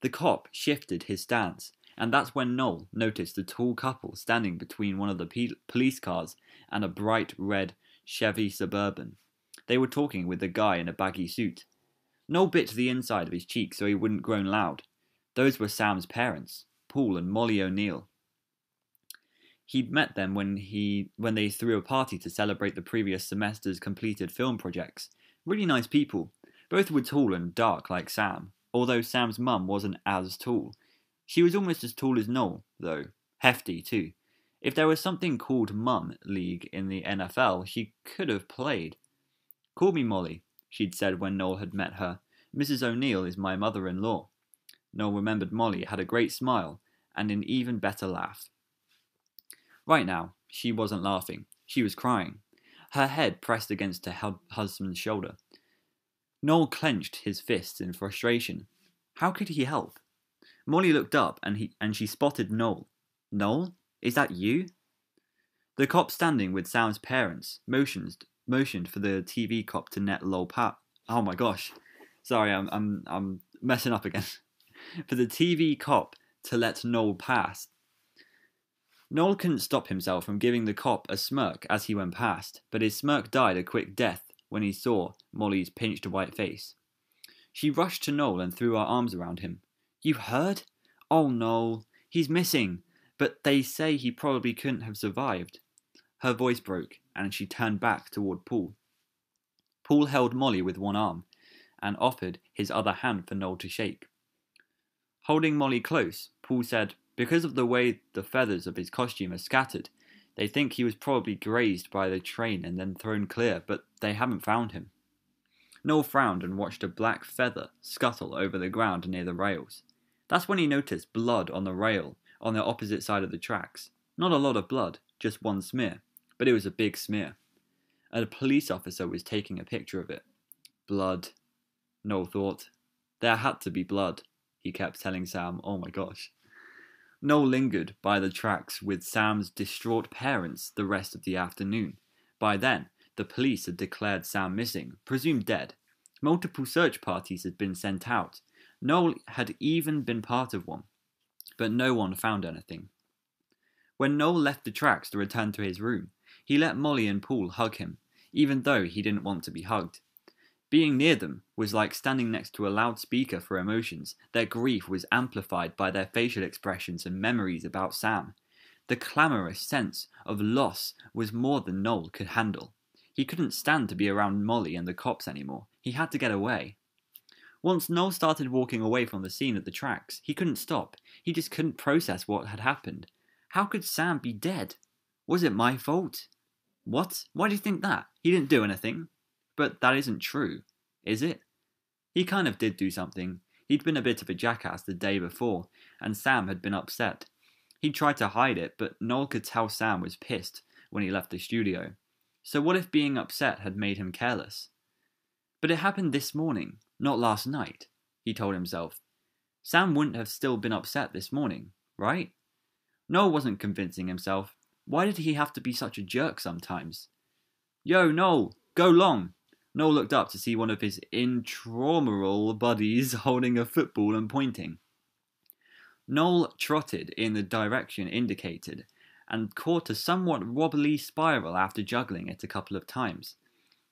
the cop shifted his stance, and that's when Noel noticed a tall couple standing between one of the pe- police cars and a bright red Chevy Suburban. They were talking with a guy in a baggy suit. Noel bit the inside of his cheek so he wouldn't groan loud. Those were Sam's parents, Paul and Molly O'Neill. He'd met them when he when they threw a party to celebrate the previous semester's completed film projects. Really nice people. Both were tall and dark like Sam although Sam's mum wasn't as tall. She was almost as tall as Noel, though, hefty too. If there was something called Mum League in the NFL, she could have played. Call me Molly, she'd said when Noel had met her. Mrs. O'Neill is my mother in law. Noel remembered Molly had a great smile and an even better laugh. Right now, she wasn't laughing. She was crying, her head pressed against her husband's shoulder. Noel clenched his fists in frustration. How could he help? Molly looked up and he and she spotted Noel. Noel, is that you? The cop standing with Sam's parents motioned motioned for the TV cop to net Lol Pat. Oh my gosh, sorry, I'm I'm I'm messing up again. for the TV cop to let Noel pass. Noel couldn't stop himself from giving the cop a smirk as he went past, but his smirk died a quick death when he saw Molly's pinched white face. She rushed to Noel and threw her arms around him. You heard? Oh, Noel, he's missing, but they say he probably couldn't have survived. Her voice broke, and she turned back toward Paul. Paul held Molly with one arm and offered his other hand for Noel to shake. Holding Molly close, Paul said, Because of the way the feathers of his costume are scattered, they think he was probably grazed by the train and then thrown clear, but they haven't found him. Noel frowned and watched a black feather scuttle over the ground near the rails. That's when he noticed blood on the rail on the opposite side of the tracks. Not a lot of blood, just one smear, but it was a big smear. And a police officer was taking a picture of it. Blood. Noel thought. There had to be blood, he kept telling Sam. Oh my gosh. Noel lingered by the tracks with Sam's distraught parents the rest of the afternoon. By then, the police had declared Sam missing, presumed dead. Multiple search parties had been sent out. Noel had even been part of one, but no one found anything. When Noel left the tracks to return to his room, he let Molly and Paul hug him, even though he didn't want to be hugged. Being near them was like standing next to a loudspeaker for emotions. Their grief was amplified by their facial expressions and memories about Sam. The clamorous sense of loss was more than Noel could handle. He couldn't stand to be around Molly and the cops anymore. He had to get away. Once Noel started walking away from the scene at the tracks, he couldn't stop. He just couldn't process what had happened. How could Sam be dead? Was it my fault? What? Why do you think that? He didn't do anything. But that isn't true, is it? He kind of did do something. He'd been a bit of a jackass the day before, and Sam had been upset. He'd tried to hide it, but Noel could tell Sam was pissed when he left the studio. So what if being upset had made him careless? But it happened this morning, not last night, he told himself. Sam wouldn't have still been upset this morning, right? Noel wasn't convincing himself. Why did he have to be such a jerk sometimes? Yo, Noel, go long! Noel looked up to see one of his intramural buddies holding a football and pointing. Noel trotted in the direction indicated and caught a somewhat wobbly spiral after juggling it a couple of times.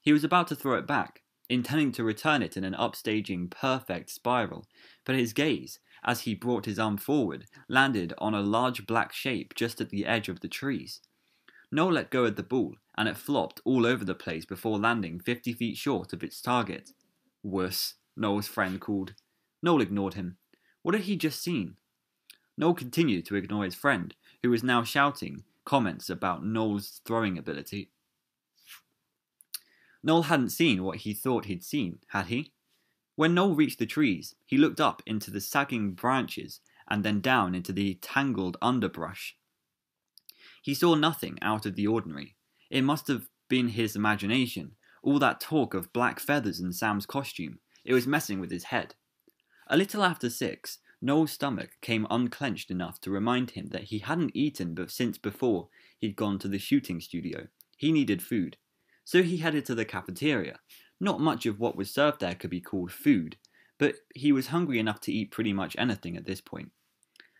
He was about to throw it back, intending to return it in an upstaging perfect spiral, but his gaze, as he brought his arm forward, landed on a large black shape just at the edge of the trees. Noel let go of the ball, and it flopped all over the place before landing 50 feet short of its target. Worse, Noel's friend called. Noel ignored him. What had he just seen? Noel continued to ignore his friend, who was now shouting comments about Noel's throwing ability. Noel hadn't seen what he thought he'd seen, had he? When Noel reached the trees, he looked up into the sagging branches and then down into the tangled underbrush. He saw nothing out of the ordinary. It must have been his imagination, all that talk of black feathers in Sam's costume. It was messing with his head. A little after six, Noel's stomach came unclenched enough to remind him that he hadn't eaten but since before he'd gone to the shooting studio. He needed food. So he headed to the cafeteria. Not much of what was served there could be called food, but he was hungry enough to eat pretty much anything at this point.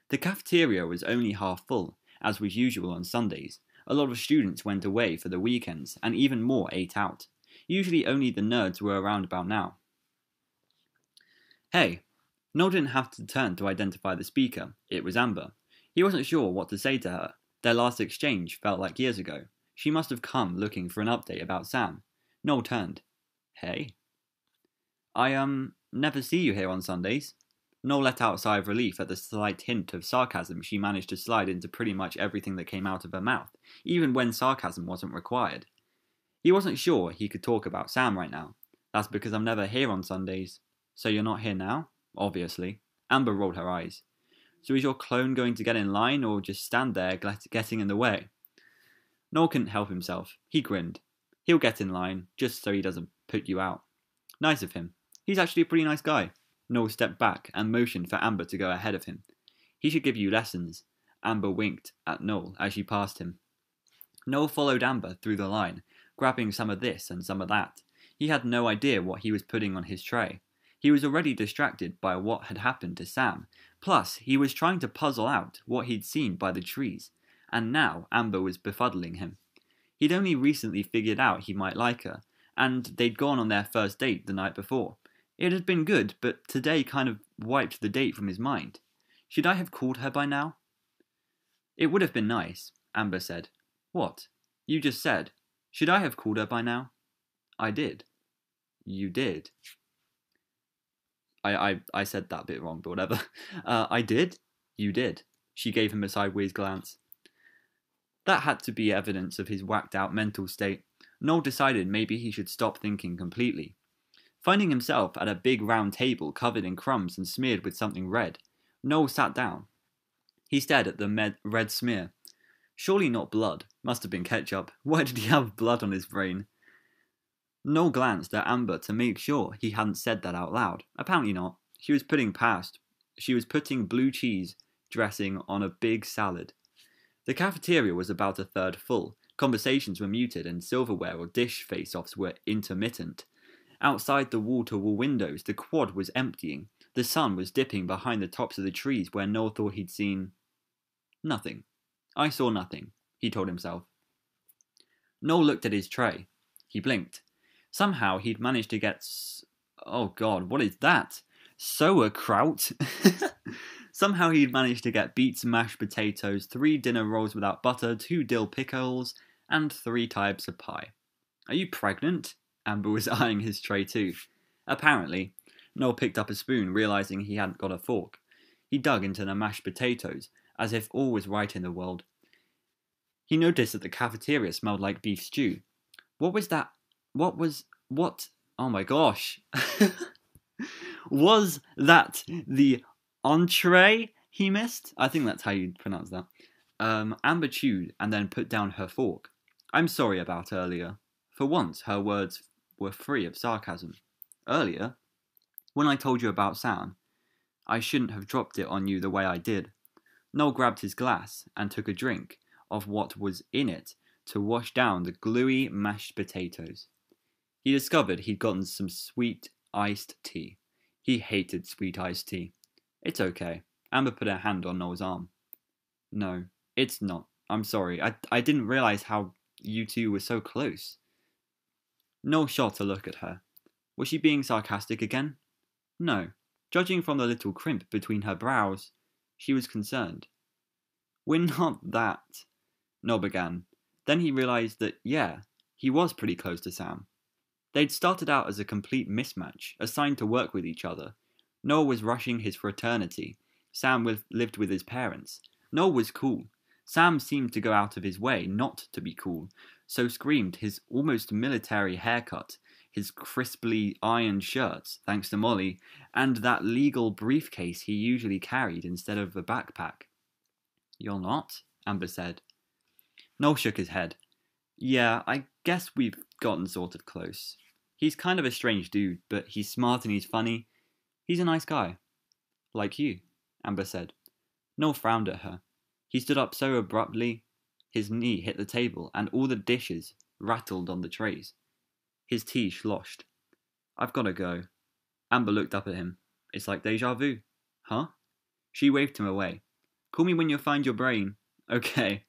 The cafeteria was only half full, as was usual on Sundays. A lot of students went away for the weekends, and even more ate out. Usually only the nerds were around about now. Hey, Noel didn't have to turn to identify the speaker. It was Amber. He wasn't sure what to say to her. Their last exchange felt like years ago. She must have come looking for an update about Sam. Noel turned. Hey. I, um, never see you here on Sundays. Noel let out a sigh of relief at the slight hint of sarcasm she managed to slide into pretty much everything that came out of her mouth, even when sarcasm wasn't required. He wasn't sure he could talk about Sam right now. That's because I'm never here on Sundays. So you're not here now? obviously. Amber rolled her eyes. So is your clone going to get in line or just stand there getting in the way? Noel couldn't help himself. He grinned. He'll get in line, just so he doesn't put you out. Nice of him. He's actually a pretty nice guy. Noel stepped back and motioned for Amber to go ahead of him. He should give you lessons. Amber winked at Noel as she passed him. Noel followed Amber through the line, grabbing some of this and some of that. He had no idea what he was putting on his tray. He was already distracted by what had happened to Sam. Plus, he was trying to puzzle out what he'd seen by the trees, and now Amber was befuddling him. He'd only recently figured out he might like her, and they'd gone on their first date the night before. It had been good, but today kind of wiped the date from his mind. Should I have called her by now? It would have been nice, Amber said. What? You just said. Should I have called her by now? I did. You did. I, I, I said that bit wrong, but whatever. Uh, I did. You did. She gave him a sideways glance. That had to be evidence of his whacked out mental state. Noel decided maybe he should stop thinking completely. Finding himself at a big round table covered in crumbs and smeared with something red, Noel sat down. He stared at the red smear. Surely not blood. Must have been ketchup. Why did he have blood on his brain? Noel glanced at Amber to make sure he hadn't said that out loud. Apparently not. She was putting past. She was putting blue cheese dressing on a big salad. The cafeteria was about a third full. Conversations were muted and silverware or dish face offs were intermittent. Outside the wall to wall windows, the quad was emptying. The sun was dipping behind the tops of the trees where Noel thought he'd seen nothing. I saw nothing, he told himself. Noel looked at his tray. He blinked. Somehow he'd managed to get. Oh god, what is that? Sauerkraut? Somehow he'd managed to get beets, mashed potatoes, three dinner rolls without butter, two dill pickles, and three types of pie. Are you pregnant? Amber was eyeing his tray too. Apparently. Noel picked up a spoon, realizing he hadn't got a fork. He dug into the mashed potatoes, as if all was right in the world. He noticed that the cafeteria smelled like beef stew. What was that? What was. What? Oh my gosh. was that the entree he missed? I think that's how you pronounce that. Um, Amber chewed and then put down her fork. I'm sorry about earlier. For once, her words were free of sarcasm. Earlier? When I told you about Sam, I shouldn't have dropped it on you the way I did. Noel grabbed his glass and took a drink of what was in it to wash down the gluey mashed potatoes. He discovered he'd gotten some sweet iced tea. He hated sweet iced tea. It's okay. Amber put her hand on Noel's arm. No, it's not. I'm sorry. I, I didn't realize how you two were so close. Noel shot a look at her. Was she being sarcastic again? No. Judging from the little crimp between her brows, she was concerned. We're not that. Noel began. Then he realized that, yeah, he was pretty close to Sam. They'd started out as a complete mismatch, assigned to work with each other. Noel was rushing his fraternity. Sam lived with his parents. Noel was cool. Sam seemed to go out of his way not to be cool, so screamed his almost military haircut, his crisply ironed shirts, thanks to Molly, and that legal briefcase he usually carried instead of a backpack. You're not? Amber said. Noel shook his head. Yeah, I guess we've gotten sort of close. He's kind of a strange dude, but he's smart and he's funny. He's a nice guy. Like you, Amber said. Noel frowned at her. He stood up so abruptly, his knee hit the table, and all the dishes rattled on the trays. His tea sloshed. I've got to go. Amber looked up at him. It's like deja vu. Huh? She waved him away. Call me when you find your brain. Okay.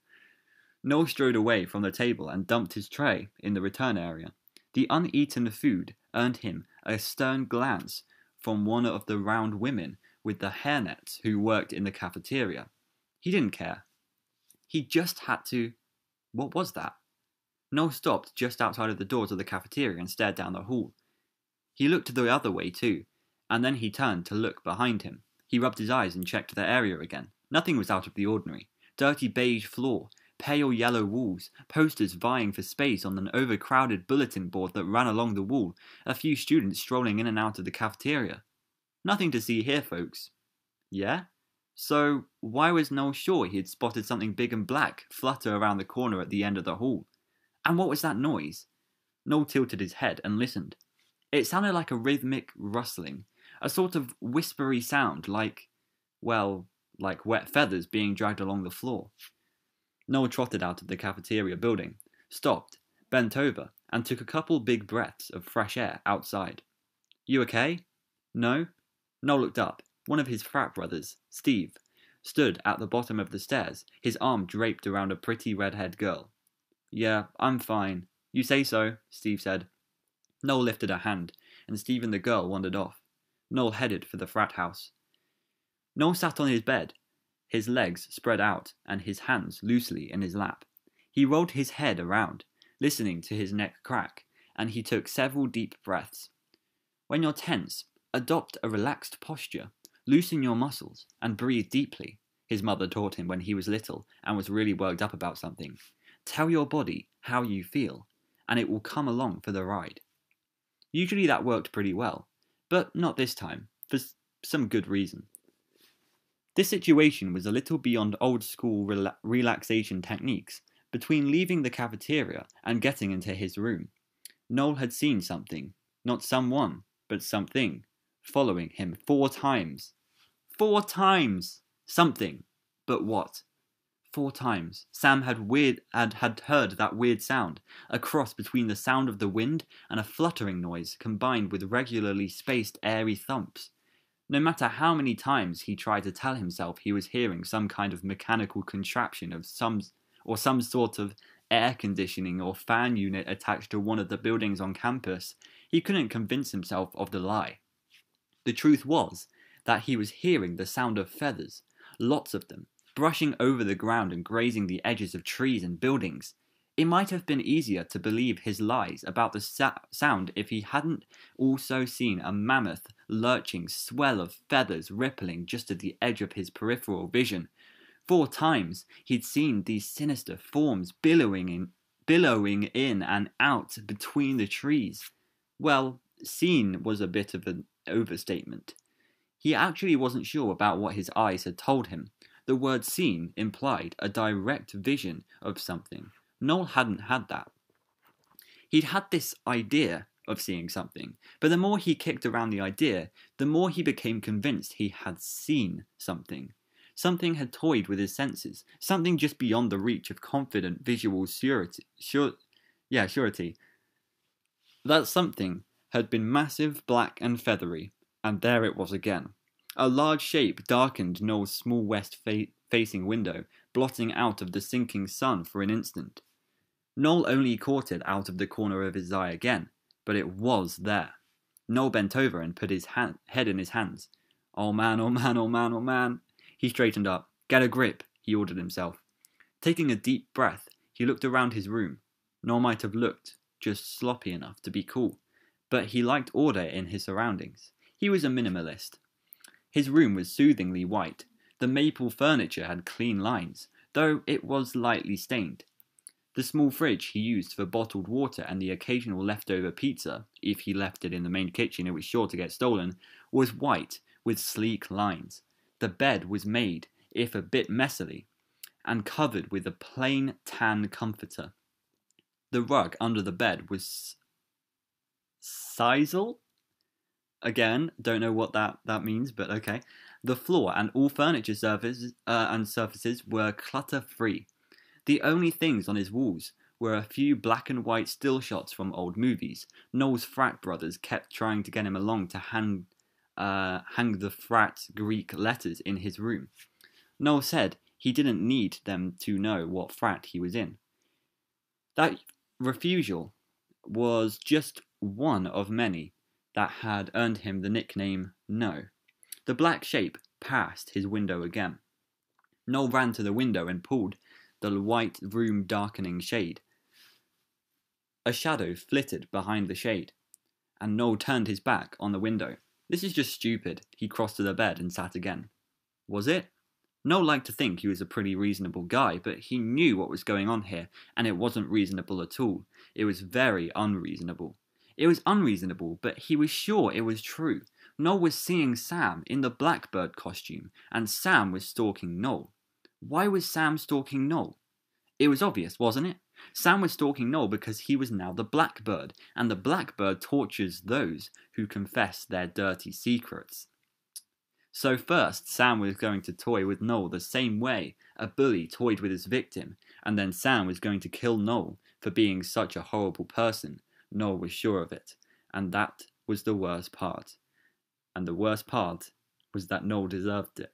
Noel strode away from the table and dumped his tray in the return area. The uneaten food earned him a stern glance from one of the round women with the hairnets who worked in the cafeteria. He didn't care. He just had to. What was that? Noel stopped just outside of the doors of the cafeteria and stared down the hall. He looked the other way too, and then he turned to look behind him. He rubbed his eyes and checked the area again. Nothing was out of the ordinary. Dirty beige floor, pale yellow walls, posters vying for space on an overcrowded bulletin board that ran along the wall, a few students strolling in and out of the cafeteria. Nothing to see here, folks. Yeah? So, why was Noel sure he had spotted something big and black flutter around the corner at the end of the hall? And what was that noise? Noel tilted his head and listened. It sounded like a rhythmic rustling, a sort of whispery sound, like, well, like wet feathers being dragged along the floor. Noel trotted out of the cafeteria building, stopped, bent over, and took a couple big breaths of fresh air outside. You okay? No? Noel looked up. One of his frat brothers, Steve, stood at the bottom of the stairs, his arm draped around a pretty red-haired girl. Yeah, I'm fine. You say so, Steve said. Noel lifted a hand, and Steve and the girl wandered off. Noel headed for the frat house. Noel sat on his bed, his legs spread out and his hands loosely in his lap. He rolled his head around, listening to his neck crack, and he took several deep breaths. When you're tense, adopt a relaxed posture, loosen your muscles, and breathe deeply, his mother taught him when he was little and was really worked up about something. Tell your body how you feel, and it will come along for the ride. Usually that worked pretty well, but not this time, for some good reason. This situation was a little beyond old school rela- relaxation techniques between leaving the cafeteria and getting into his room. Noel had seen something, not someone, but something, following him four times. Four times! Something. But what? Four times. Sam had weird had, had heard that weird sound, a cross between the sound of the wind and a fluttering noise combined with regularly spaced airy thumps. No matter how many times he tried to tell himself he was hearing some kind of mechanical contraption of some or some sort of air conditioning or fan unit attached to one of the buildings on campus, he couldn't convince himself of the lie. The truth was that he was hearing the sound of feathers, lots of them, brushing over the ground and grazing the edges of trees and buildings. It might have been easier to believe his lies about the sa- sound if he hadn't also seen a mammoth, lurching swell of feathers rippling just at the edge of his peripheral vision, Four times he'd seen these sinister forms billowing in, billowing in and out between the trees. Well, seen was a bit of an overstatement. He actually wasn't sure about what his eyes had told him. The word seen implied a direct vision of something. Noel hadn't had that. He'd had this idea of seeing something, but the more he kicked around the idea, the more he became convinced he had seen something. Something had toyed with his senses, something just beyond the reach of confident visual surety. Sure, yeah, surety. That something had been massive, black, and feathery, and there it was again. A large shape darkened Noel's small west fa- facing window, blotting out of the sinking sun for an instant. Noel only caught it out of the corner of his eye again, but it was there. Noel bent over and put his head in his hands. Oh man, oh man, oh man, oh man. He straightened up. Get a grip, he ordered himself. Taking a deep breath, he looked around his room. Noel might have looked just sloppy enough to be cool, but he liked order in his surroundings. He was a minimalist. His room was soothingly white. The maple furniture had clean lines, though it was lightly stained. The small fridge he used for bottled water and the occasional leftover pizza, if he left it in the main kitchen it was sure to get stolen, was white with sleek lines. The bed was made, if a bit messily, and covered with a plain tan comforter. The rug under the bed was sisal. Again, don't know what that, that means, but okay. The floor and all furniture surfaces uh, and surfaces were clutter free. The only things on his walls were a few black and white still shots from old movies. Noel's frat brothers kept trying to get him along to hang uh, hang the frat Greek letters in his room. Noel said he didn't need them to know what frat he was in. That refusal was just one of many that had earned him the nickname No. The black shape passed his window again. Noel ran to the window and pulled the white room darkening shade. A shadow flitted behind the shade, and Noel turned his back on the window. This is just stupid. He crossed to the bed and sat again. Was it? Noel liked to think he was a pretty reasonable guy, but he knew what was going on here, and it wasn't reasonable at all. It was very unreasonable. It was unreasonable, but he was sure it was true. Noel was seeing Sam in the blackbird costume, and Sam was stalking Noel. Why was Sam stalking Noel? It was obvious, wasn't it? Sam was stalking Noel because he was now the Blackbird, and the Blackbird tortures those who confess their dirty secrets. So, first, Sam was going to toy with Noel the same way a bully toyed with his victim, and then Sam was going to kill Noel for being such a horrible person. Noel was sure of it, and that was the worst part. And the worst part was that Noel deserved it.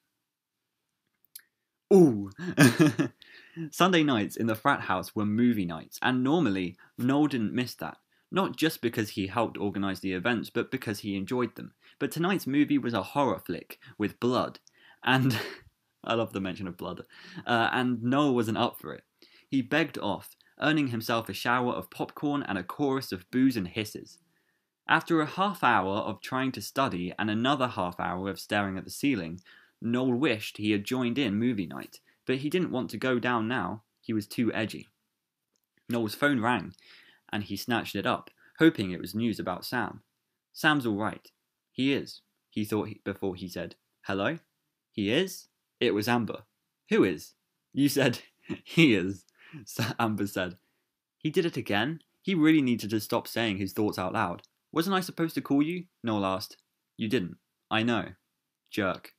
Ooh! Sunday nights in the frat house were movie nights, and normally Noel didn't miss that. Not just because he helped organise the events, but because he enjoyed them. But tonight's movie was a horror flick with blood, and I love the mention of blood, uh, and Noel wasn't up for it. He begged off, earning himself a shower of popcorn and a chorus of boos and hisses. After a half hour of trying to study and another half hour of staring at the ceiling, Noel wished he had joined in movie night but he didn't want to go down now. He was too edgy. Noel's phone rang, and he snatched it up, hoping it was news about Sam. Sam's all right. He is, he thought before he said, Hello? He is? It was Amber. Who is? You said, He is, Amber said. He did it again. He really needed to stop saying his thoughts out loud. Wasn't I supposed to call you? Noel asked. You didn't. I know. Jerk.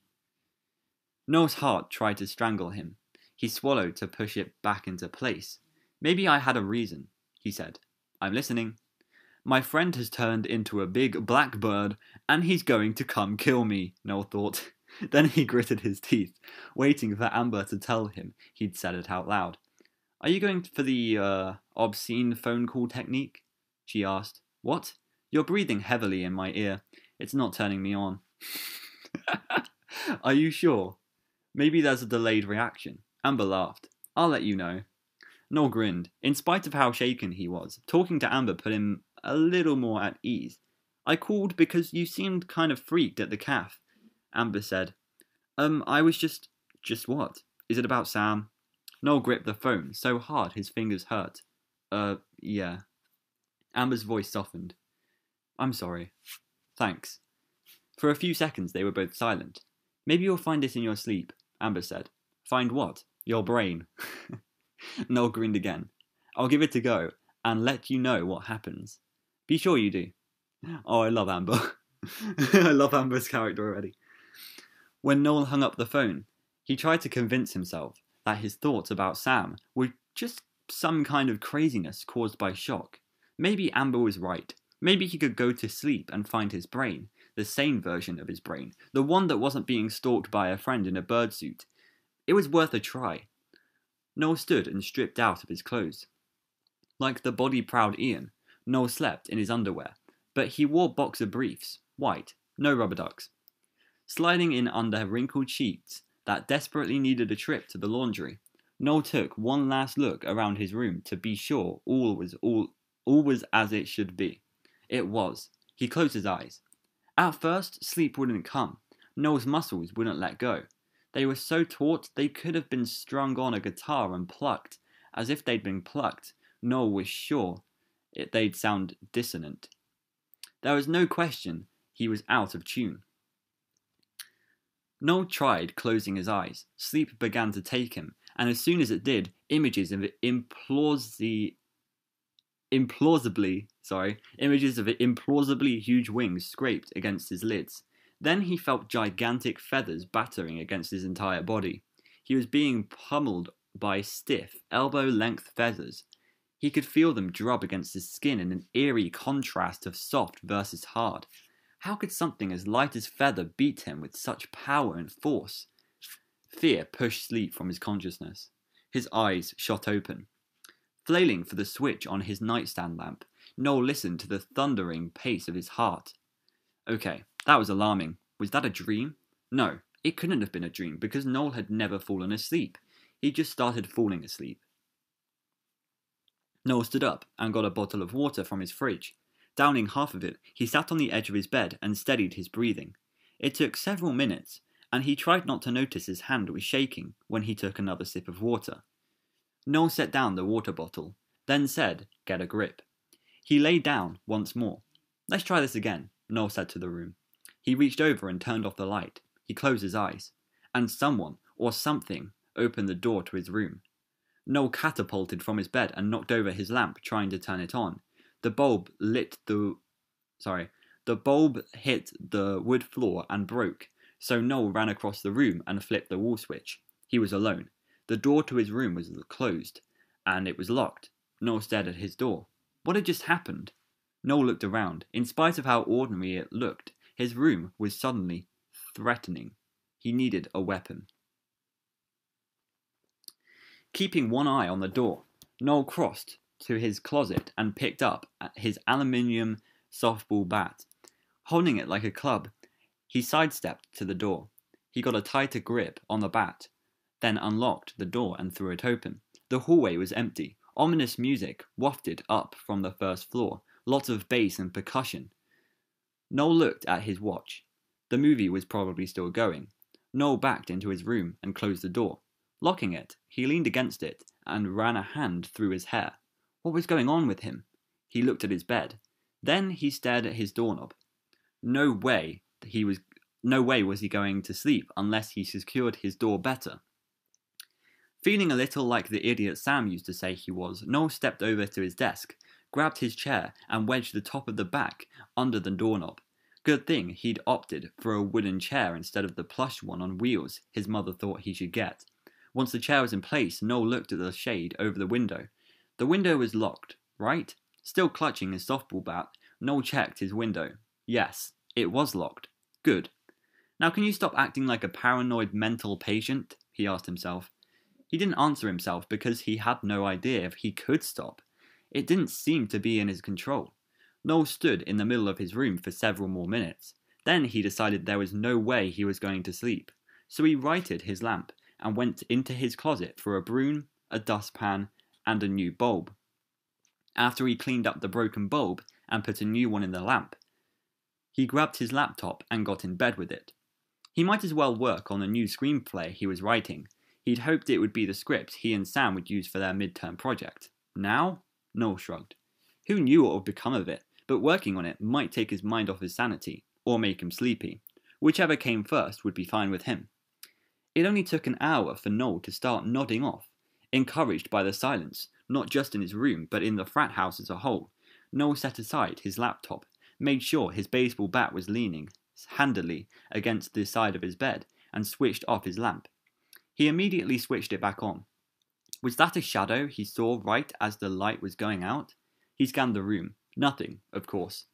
Noel's heart tried to strangle him. He swallowed to push it back into place. Maybe I had a reason, he said. I'm listening. My friend has turned into a big black bird, and he's going to come kill me, Noel thought. then he gritted his teeth, waiting for Amber to tell him he'd said it out loud. Are you going for the, uh, obscene phone call technique? She asked. What? You're breathing heavily in my ear. It's not turning me on. Are you sure? Maybe there's a delayed reaction. Amber laughed. I'll let you know. Noel grinned. In spite of how shaken he was, talking to Amber put him a little more at ease. I called because you seemed kind of freaked at the calf. Amber said. Um, I was just. Just what? Is it about Sam? Noel gripped the phone so hard his fingers hurt. Uh, yeah. Amber's voice softened. I'm sorry. Thanks. For a few seconds they were both silent. Maybe you'll find it in your sleep, Amber said. Find what? Your brain. Noel grinned again. I'll give it a go and let you know what happens. Be sure you do. Oh, I love Amber. I love Amber's character already. When Noel hung up the phone, he tried to convince himself that his thoughts about Sam were just some kind of craziness caused by shock. Maybe Amber was right. Maybe he could go to sleep and find his brain, the sane version of his brain, the one that wasn't being stalked by a friend in a bird suit. It was worth a try. Noel stood and stripped out of his clothes. Like the body proud Ian, Noel slept in his underwear, but he wore boxer briefs, white, no rubber ducks. Sliding in under wrinkled sheets that desperately needed a trip to the laundry, Noel took one last look around his room to be sure all was all all was as it should be. It was. He closed his eyes. At first, sleep wouldn't come. Noel's muscles wouldn't let go. They were so taut they could have been strung on a guitar and plucked. As if they'd been plucked, Noel was sure it, they'd sound dissonant. There was no question he was out of tune. Noel tried closing his eyes. Sleep began to take him, and as soon as it did, images of implausi- implausibly, sorry, images of implausibly huge wings scraped against his lids. Then he felt gigantic feathers battering against his entire body. He was being pummeled by stiff, elbow length feathers. He could feel them drub against his skin in an eerie contrast of soft versus hard. How could something as light as feather beat him with such power and force? Fear pushed sleep from his consciousness. His eyes shot open. Flailing for the switch on his nightstand lamp, Noel listened to the thundering pace of his heart. Okay, that was alarming. Was that a dream? No, it couldn't have been a dream because Noel had never fallen asleep. He just started falling asleep. Noel stood up and got a bottle of water from his fridge. Downing half of it, he sat on the edge of his bed and steadied his breathing. It took several minutes, and he tried not to notice his hand was shaking when he took another sip of water. Noel set down the water bottle, then said, Get a grip. He lay down once more. Let's try this again, Noel said to the room. He reached over and turned off the light. He closed his eyes. And someone, or something, opened the door to his room. Noel catapulted from his bed and knocked over his lamp, trying to turn it on. The bulb lit the. Sorry. The bulb hit the wood floor and broke, so Noel ran across the room and flipped the wall switch. He was alone. The door to his room was closed, and it was locked. Noel stared at his door. What had just happened? Noel looked around. In spite of how ordinary it looked, his room was suddenly threatening. He needed a weapon. Keeping one eye on the door, Noel crossed to his closet and picked up his aluminium softball bat. Holding it like a club, he sidestepped to the door. He got a tighter grip on the bat, then unlocked the door and threw it open. The hallway was empty. Ominous music wafted up from the first floor, lots of bass and percussion. Noel looked at his watch. The movie was probably still going. Noel backed into his room and closed the door. Locking it, he leaned against it and ran a hand through his hair. What was going on with him? He looked at his bed. Then he stared at his doorknob. No way he was no way was he going to sleep unless he secured his door better. Feeling a little like the idiot Sam used to say he was, Noel stepped over to his desk, grabbed his chair, and wedged the top of the back under the doorknob. Good thing he'd opted for a wooden chair instead of the plush one on wheels his mother thought he should get. Once the chair was in place, Noel looked at the shade over the window. The window was locked, right? Still clutching his softball bat, Noel checked his window. Yes, it was locked. Good. Now, can you stop acting like a paranoid mental patient? he asked himself. He didn't answer himself because he had no idea if he could stop. It didn't seem to be in his control. Noel stood in the middle of his room for several more minutes. Then he decided there was no way he was going to sleep. So he righted his lamp and went into his closet for a broom, a dustpan, and a new bulb. After he cleaned up the broken bulb and put a new one in the lamp, he grabbed his laptop and got in bed with it. He might as well work on the new screenplay he was writing. He'd hoped it would be the script he and Sam would use for their midterm project. Now? Noel shrugged. Who knew what would become of it, but working on it might take his mind off his sanity, or make him sleepy. Whichever came first would be fine with him. It only took an hour for Noel to start nodding off. Encouraged by the silence, not just in his room, but in the frat house as a whole, Noel set aside his laptop, made sure his baseball bat was leaning handily against the side of his bed, and switched off his lamp. He immediately switched it back on. Was that a shadow he saw right as the light was going out? He scanned the room. Nothing, of course.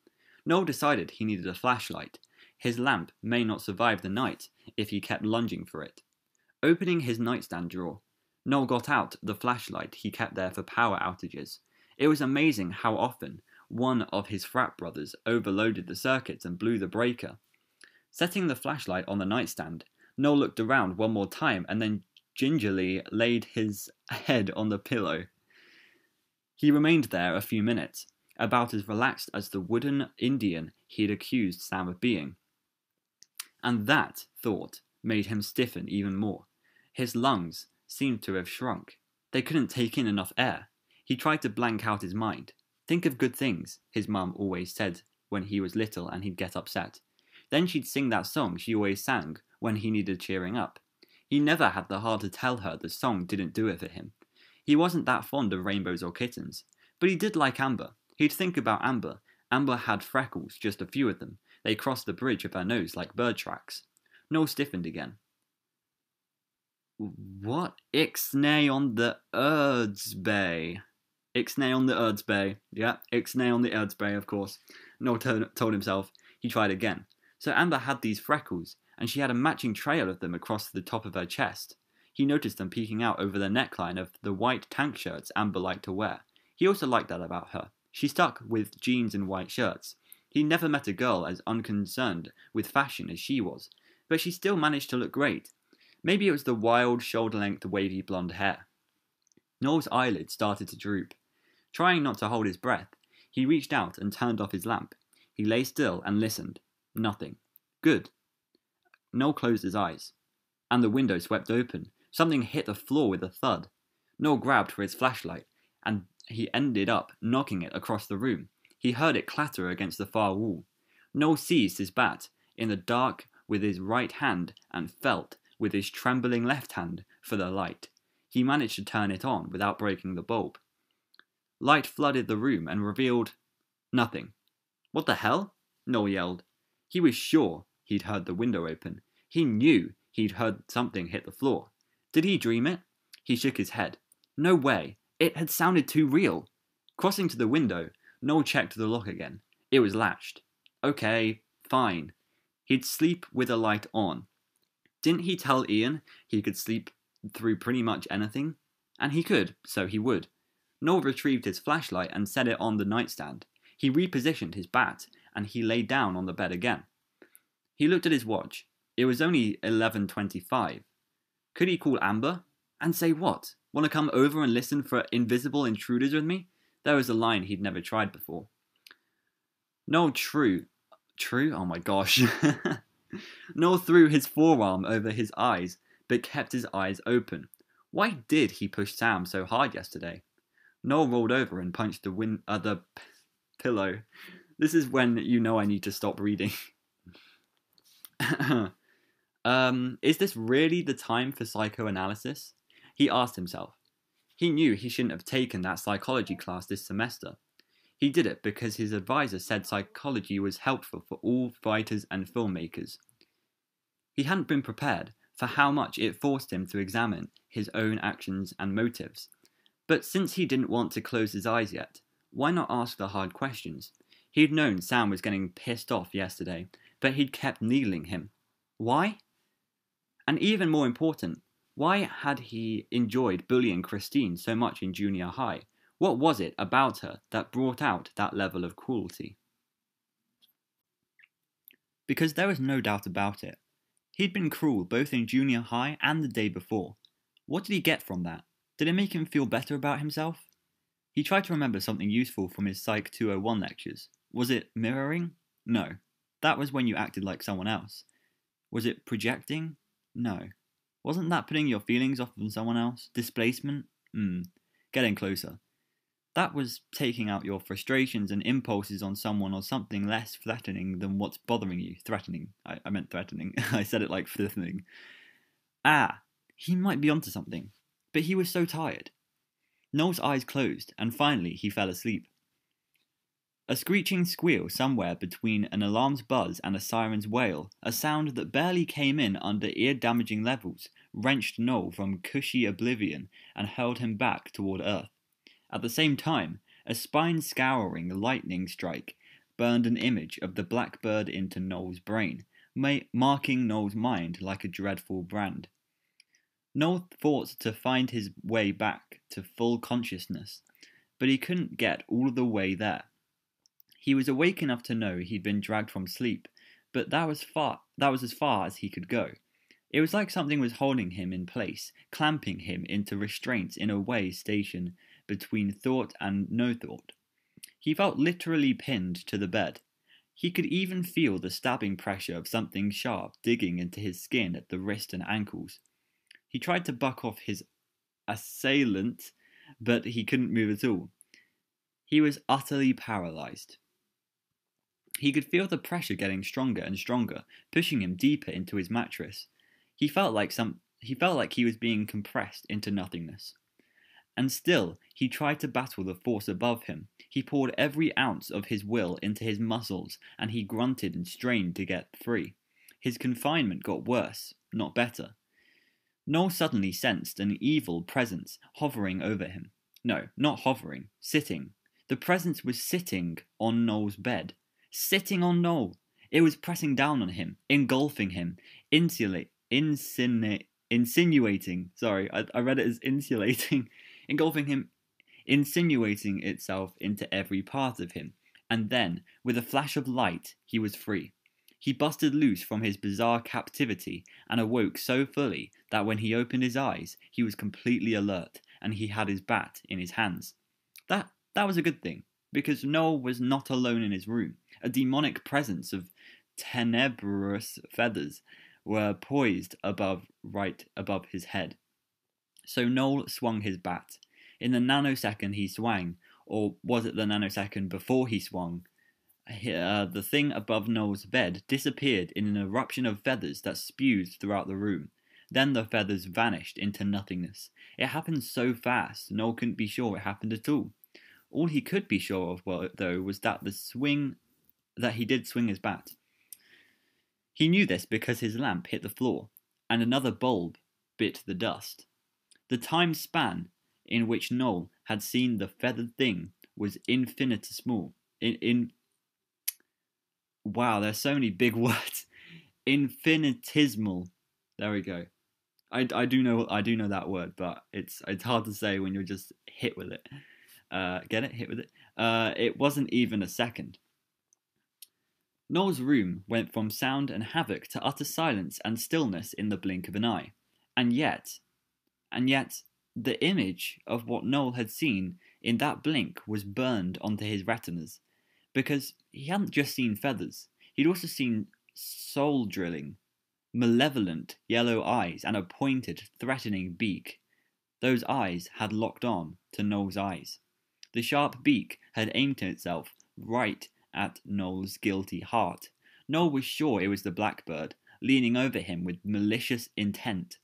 Noel decided he needed a flashlight. His lamp may not survive the night if he kept lunging for it. Opening his nightstand drawer, Noel got out the flashlight he kept there for power outages. It was amazing how often one of his frat brothers overloaded the circuits and blew the breaker. Setting the flashlight on the nightstand, Noel looked around one more time and then gingerly laid his head on the pillow. He remained there a few minutes, about as relaxed as the wooden Indian he had accused Sam of being. And that thought made him stiffen even more. His lungs seemed to have shrunk. They couldn't take in enough air. He tried to blank out his mind. Think of good things, his mum always said when he was little and he'd get upset. Then she'd sing that song she always sang when he needed cheering up. He never had the heart to tell her the song didn't do it for him. He wasn't that fond of rainbows or kittens, but he did like Amber. He'd think about Amber. Amber had freckles, just a few of them. They crossed the bridge of her nose like bird tracks. Noel stiffened again. What? Ixnay on the Erdsbay. Ixnay on the Erdsbay. Yeah, Ixnay on the Erdsbay, of course. Noel told himself. He tried again. So Amber had these freckles, and she had a matching trail of them across the top of her chest. He noticed them peeking out over the neckline of the white tank shirts Amber liked to wear. He also liked that about her. She stuck with jeans and white shirts. He never met a girl as unconcerned with fashion as she was, but she still managed to look great. Maybe it was the wild, shoulder length, wavy blonde hair. Noel's eyelids started to droop. Trying not to hold his breath, he reached out and turned off his lamp. He lay still and listened. Nothing. Good. Noel closed his eyes. And the window swept open. Something hit the floor with a thud. Noel grabbed for his flashlight, and he ended up knocking it across the room. He heard it clatter against the far wall. Noel seized his bat in the dark with his right hand and felt with his trembling left hand for the light. He managed to turn it on without breaking the bulb. Light flooded the room and revealed nothing. What the hell? Noel yelled. He was sure he'd heard the window open. He knew he'd heard something hit the floor. Did he dream it? He shook his head. No way. It had sounded too real. Crossing to the window, Noel checked the lock again. It was latched. Okay, fine. He'd sleep with a light on. Didn't he tell Ian he could sleep through pretty much anything? And he could, so he would. Noel retrieved his flashlight and set it on the nightstand. He repositioned his bat and he lay down on the bed again. He looked at his watch. It was only 11.25. Could he call Amber? And say what? Want to come over and listen for invisible intruders with me? There was a line he'd never tried before. No, true. True? Oh my gosh. Noel threw his forearm over his eyes, but kept his eyes open. Why did he push Sam so hard yesterday? Noel rolled over and punched the, win- uh, the p- pillow. This is when you know I need to stop reading. um, is this really the time for psychoanalysis? He asked himself. He knew he shouldn't have taken that psychology class this semester. He did it because his advisor said psychology was helpful for all writers and filmmakers. He hadn't been prepared for how much it forced him to examine his own actions and motives. But since he didn't want to close his eyes yet, why not ask the hard questions? He'd known Sam was getting pissed off yesterday, but he'd kept needling him. Why? And even more important, why had he enjoyed bullying Christine so much in junior high? What was it about her that brought out that level of cruelty? Because there was no doubt about it. He'd been cruel both in junior high and the day before. What did he get from that? Did it make him feel better about himself? He tried to remember something useful from his Psych 201 lectures. Was it mirroring? No. That was when you acted like someone else. Was it projecting? No. Wasn't that putting your feelings off on someone else? Displacement? Hmm. Getting closer. That was taking out your frustrations and impulses on someone or something less threatening than what's bothering you. Threatening. I, I meant threatening. I said it like threatening. Ah, he might be onto something. But he was so tired. Noel's eyes closed, and finally he fell asleep. A screeching squeal somewhere between an alarm's buzz and a siren's wail, a sound that barely came in under ear damaging levels, wrenched Noel from cushy oblivion and hurled him back toward Earth. At the same time, a spine scouring lightning strike burned an image of the blackbird into Noel's brain, marking Noel's mind like a dreadful brand. Noel fought to find his way back to full consciousness, but he couldn't get all the way there. He was awake enough to know he'd been dragged from sleep, but that was far that was as far as he could go. It was like something was holding him in place, clamping him into restraints in a way station between thought and no thought. He felt literally pinned to the bed. He could even feel the stabbing pressure of something sharp digging into his skin at the wrist and ankles. He tried to buck off his assailant, but he couldn't move at all. He was utterly paralyzed. He could feel the pressure getting stronger and stronger, pushing him deeper into his mattress. He felt like some he felt like he was being compressed into nothingness. And still, he tried to battle the force above him. He poured every ounce of his will into his muscles, and he grunted and strained to get free. His confinement got worse, not better. Noel suddenly sensed an evil presence hovering over him. No, not hovering, sitting. The presence was sitting on Noel's bed sitting on Noel. It was pressing down on him, engulfing him, insulate, insinu- insinuating. Sorry, I, I read it as insulating, engulfing him, insinuating itself into every part of him. And then, with a flash of light, he was free. He busted loose from his bizarre captivity and awoke so fully that when he opened his eyes, he was completely alert and he had his bat in his hands. That that was a good thing because Noel was not alone in his room a demonic presence of tenebrous feathers were poised above right above his head. So Noel swung his bat. In the nanosecond he swung, or was it the nanosecond before he swung? Uh, the thing above Noel's bed disappeared in an eruption of feathers that spewed throughout the room. Then the feathers vanished into nothingness. It happened so fast, Noel couldn't be sure it happened at all. All he could be sure of, though, was that the swing that he did swing his bat. He knew this because his lamp hit the floor, and another bulb bit the dust. The time span in which Noel had seen the feathered thing was infinitesimal. In, in wow, there's so many big words. Infinitesimal. There we go. I, I do know I do know that word, but it's it's hard to say when you're just hit with it. Uh, get it? Hit with it. Uh, it wasn't even a second. Noel's room went from sound and havoc to utter silence and stillness in the blink of an eye. And yet, and yet, the image of what Noel had seen in that blink was burned onto his retinas, because he hadn't just seen feathers, he'd also seen soul drilling, malevolent yellow eyes, and a pointed, threatening beak. Those eyes had locked on to Noel's eyes. The sharp beak had aimed itself right at Noel's guilty heart. Noel was sure it was the blackbird, leaning over him with malicious intent.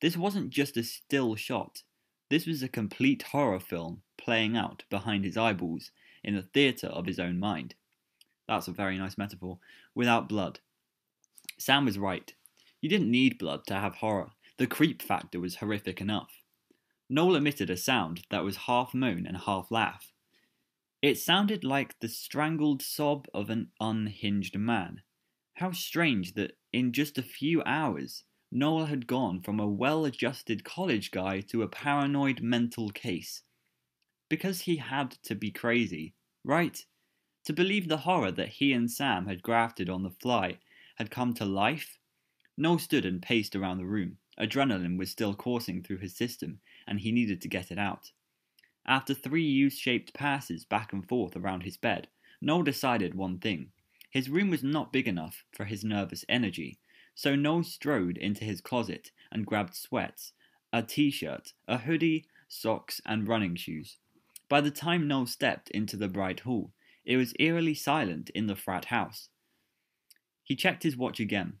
This wasn't just a still shot. This was a complete horror film playing out behind his eyeballs. in the theatre of his own mind. That's a very nice metaphor. Without blood. Sam was right. You didn't need blood to have horror. The creep factor was horrific enough. Noel emitted a sound that was half moan and half laugh. It sounded like the strangled sob of an unhinged man. How strange that in just a few hours, Noel had gone from a well adjusted college guy to a paranoid mental case. Because he had to be crazy, right? To believe the horror that he and Sam had grafted on the fly had come to life? Noel stood and paced around the room. Adrenaline was still coursing through his system, and he needed to get it out. After three U shaped passes back and forth around his bed, Noel decided one thing. His room was not big enough for his nervous energy, so Noel strode into his closet and grabbed sweats, a t shirt, a hoodie, socks, and running shoes. By the time Noel stepped into the bright hall, it was eerily silent in the frat house. He checked his watch again.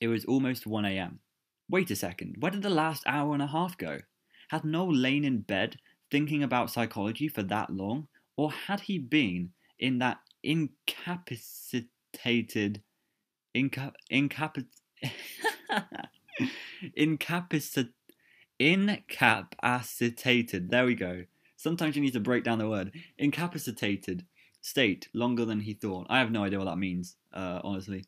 It was almost 1 a.m. Wait a second, where did the last hour and a half go? Had Noel lain in bed thinking about psychology for that long, or had he been in that incapacitated inca, incapacit incapacit incapacitated. There we go. Sometimes you need to break down the word. Incapacitated state longer than he thought. I have no idea what that means uh, honestly.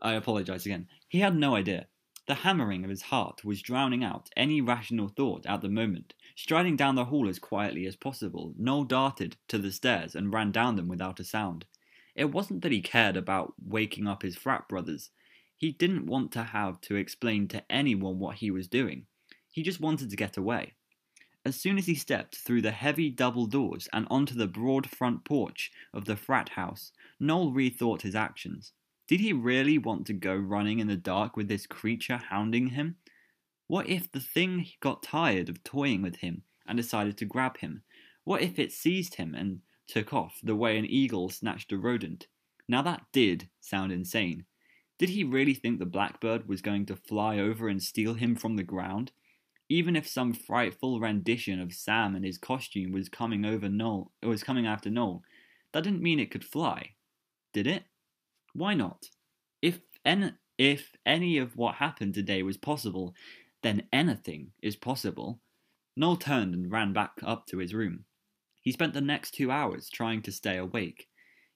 I apologize again. He had no idea. The hammering of his heart was drowning out any rational thought at the moment. Striding down the hall as quietly as possible, Noel darted to the stairs and ran down them without a sound. It wasn't that he cared about waking up his frat brothers. He didn't want to have to explain to anyone what he was doing. He just wanted to get away. As soon as he stepped through the heavy double doors and onto the broad front porch of the frat house, Noel rethought his actions. Did he really want to go running in the dark with this creature hounding him? What if the thing got tired of toying with him and decided to grab him? What if it seized him and took off the way an eagle snatched a rodent? Now that did sound insane. Did he really think the blackbird was going to fly over and steal him from the ground? Even if some frightful rendition of Sam and his costume was coming over Noel, it was coming after Noel, that didn't mean it could fly, did it? Why not? If any, if any of what happened today was possible, then anything is possible. Noel turned and ran back up to his room. He spent the next two hours trying to stay awake.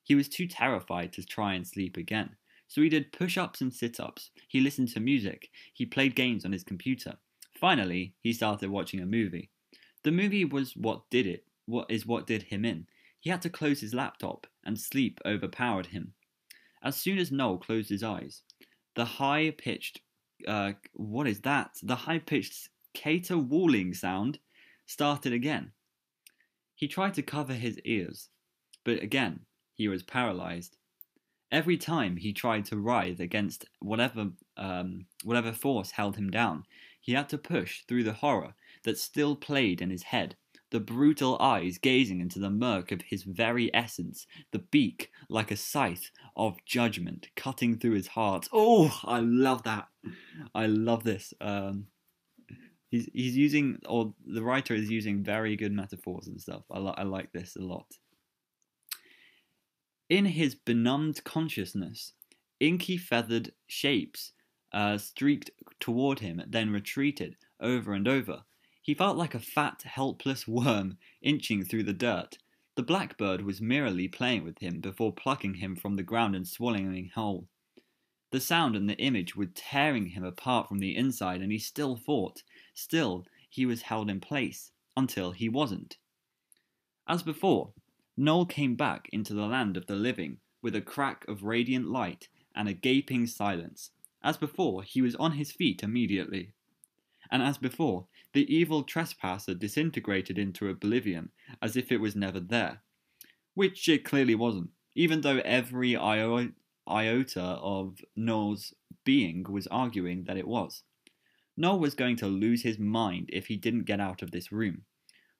He was too terrified to try and sleep again, so he did push ups and sit ups. He listened to music. He played games on his computer. Finally, he started watching a movie. The movie was what did it, what is what did him in. He had to close his laptop, and sleep overpowered him. As soon as Noel closed his eyes, the high pitched, uh, what is that? The high pitched caterwauling sound started again. He tried to cover his ears, but again he was paralyzed. Every time he tried to writhe against whatever um, whatever force held him down, he had to push through the horror that still played in his head the brutal eyes gazing into the murk of his very essence, the beak like a scythe of judgment cutting through his heart. Oh, I love that. I love this. Um, he's he's using, or the writer is using very good metaphors and stuff. I, li- I like this a lot. In his benumbed consciousness, inky feathered shapes uh, streaked toward him, then retreated over and over he felt like a fat, helpless worm inching through the dirt. The blackbird was merrily playing with him before plucking him from the ground and swallowing him whole. The sound and the image were tearing him apart from the inside, and he still fought. Still, he was held in place, until he wasn't. As before, Noel came back into the land of the living with a crack of radiant light and a gaping silence. As before, he was on his feet immediately. And as before, the evil trespasser disintegrated into oblivion as if it was never there. Which it clearly wasn't, even though every iota of Noel's being was arguing that it was. Noel was going to lose his mind if he didn't get out of this room.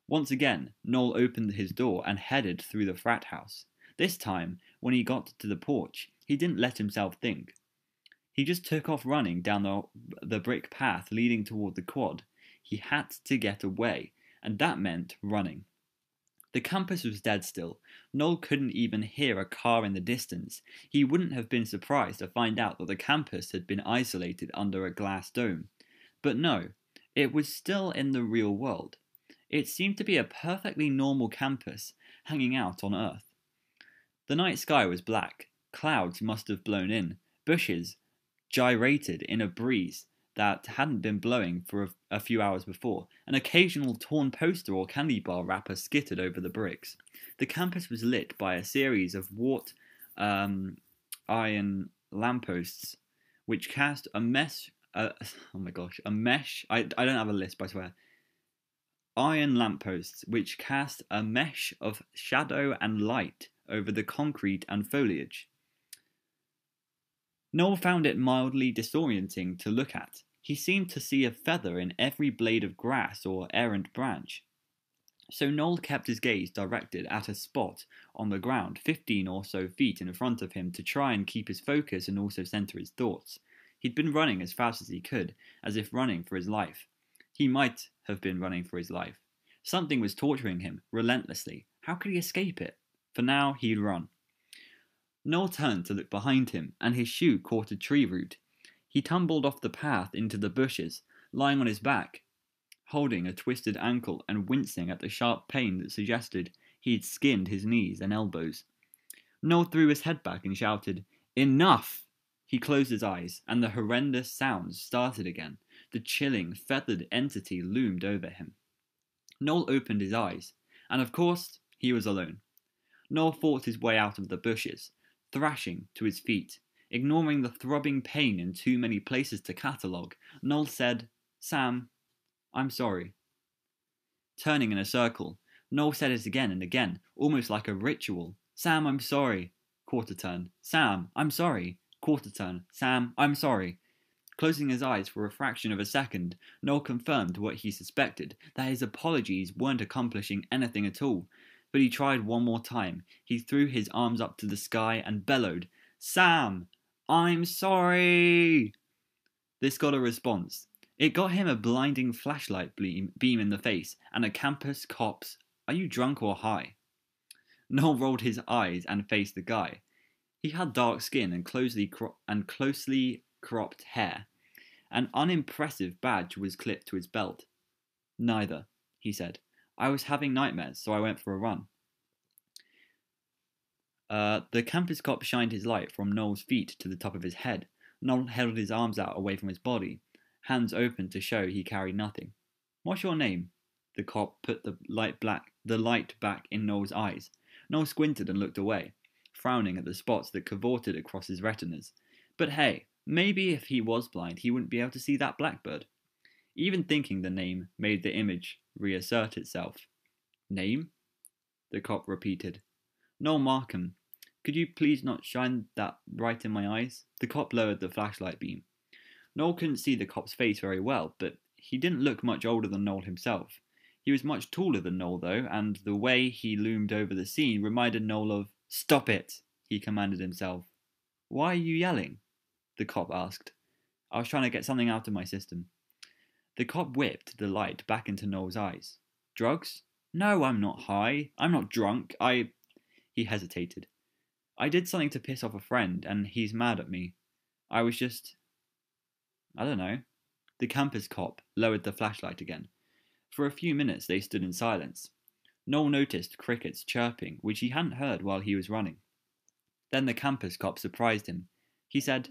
Once again, Noel opened his door and headed through the frat house. This time, when he got to the porch, he didn't let himself think. He just took off running down the, the brick path leading toward the quad he had to get away, and that meant running. The campus was dead still. Noel couldn't even hear a car in the distance. He wouldn't have been surprised to find out that the campus had been isolated under a glass dome. But no, it was still in the real world. It seemed to be a perfectly normal campus hanging out on Earth. The night sky was black. Clouds must have blown in. Bushes gyrated in a breeze that hadn't been blowing for a, a, few hours before. An occasional torn poster or candy bar wrapper skittered over the bricks. The campus was lit by a series of wrought um, iron lampposts, which cast a mesh. Uh, oh my gosh, a mesh. I, I don't have a list, I swear. Iron lampposts, which cast a mesh of shadow and light over the concrete and foliage. Noel found it mildly disorienting to look at. He seemed to see a feather in every blade of grass or errant branch. So Noel kept his gaze directed at a spot on the ground, fifteen or so feet in front of him, to try and keep his focus and also center his thoughts. He'd been running as fast as he could, as if running for his life. He might have been running for his life. Something was torturing him, relentlessly. How could he escape it? For now, he'd run. Noel turned to look behind him, and his shoe caught a tree root. He tumbled off the path into the bushes, lying on his back, holding a twisted ankle and wincing at the sharp pain that suggested he'd skinned his knees and elbows. Noel threw his head back and shouted, Enough! He closed his eyes, and the horrendous sounds started again. The chilling, feathered entity loomed over him. Noel opened his eyes, and of course, he was alone. Noel fought his way out of the bushes, thrashing to his feet. Ignoring the throbbing pain in too many places to catalogue, Noel said, Sam, I'm sorry. Turning in a circle, Noel said it again and again, almost like a ritual. Sam, I'm sorry. Quarter turn. Sam, I'm sorry. Quarter turn. Sam, I'm sorry. Closing his eyes for a fraction of a second, Noel confirmed what he suspected that his apologies weren't accomplishing anything at all, but he tried one more time. He threw his arms up to the sky and bellowed, Sam, I'm sorry. This got a response. It got him a blinding flashlight beam, in the face and a campus cop's, Are you drunk or high? Noel rolled his eyes and faced the guy. He had dark skin and closely, cro- and closely cropped hair. An unimpressive badge was clipped to his belt. Neither, he said. I was having nightmares, so I went for a run. Uh, the campus cop shined his light from Noel's feet to the top of his head. Noel held his arms out away from his body, hands open to show he carried nothing. What's your name? The cop put the light black the light back in Noel's eyes. Noel squinted and looked away, frowning at the spots that cavorted across his retinas. But hey, maybe if he was blind, he wouldn't be able to see that blackbird. Even thinking the name made the image reassert itself. Name? The cop repeated. Noel Markham. Could you please not shine that right in my eyes? The cop lowered the flashlight beam. Noel couldn't see the cop's face very well, but he didn't look much older than Noel himself. He was much taller than Noel, though, and the way he loomed over the scene reminded Noel of. Stop it! he commanded himself. Why are you yelling? The cop asked. I was trying to get something out of my system. The cop whipped the light back into Noel's eyes. Drugs? No, I'm not high. I'm not drunk. I. He hesitated. I did something to piss off a friend, and he's mad at me. I was just. I don't know. The campus cop lowered the flashlight again. For a few minutes they stood in silence. Noel noticed crickets chirping, which he hadn't heard while he was running. Then the campus cop surprised him. He said,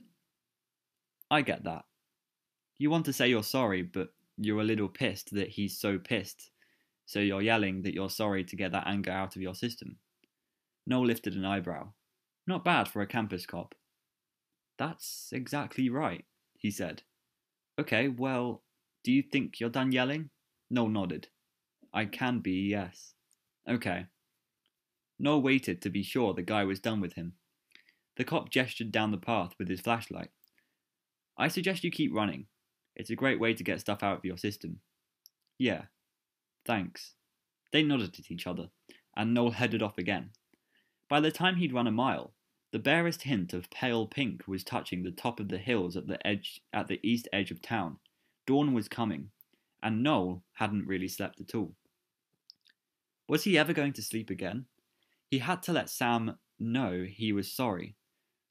I get that. You want to say you're sorry, but you're a little pissed that he's so pissed. So you're yelling that you're sorry to get that anger out of your system. Noel lifted an eyebrow. Not bad for a campus cop. That's exactly right, he said. Okay, well, do you think you're done yelling? Noel nodded. I can be, yes. Okay. Noel waited to be sure the guy was done with him. The cop gestured down the path with his flashlight. I suggest you keep running. It's a great way to get stuff out of your system. Yeah, thanks. They nodded at each other, and Noel headed off again. By the time he'd run a mile, the barest hint of pale pink was touching the top of the hills at the edge at the east edge of town. Dawn was coming, and Noel hadn't really slept at all. Was he ever going to sleep again? He had to let Sam know he was sorry,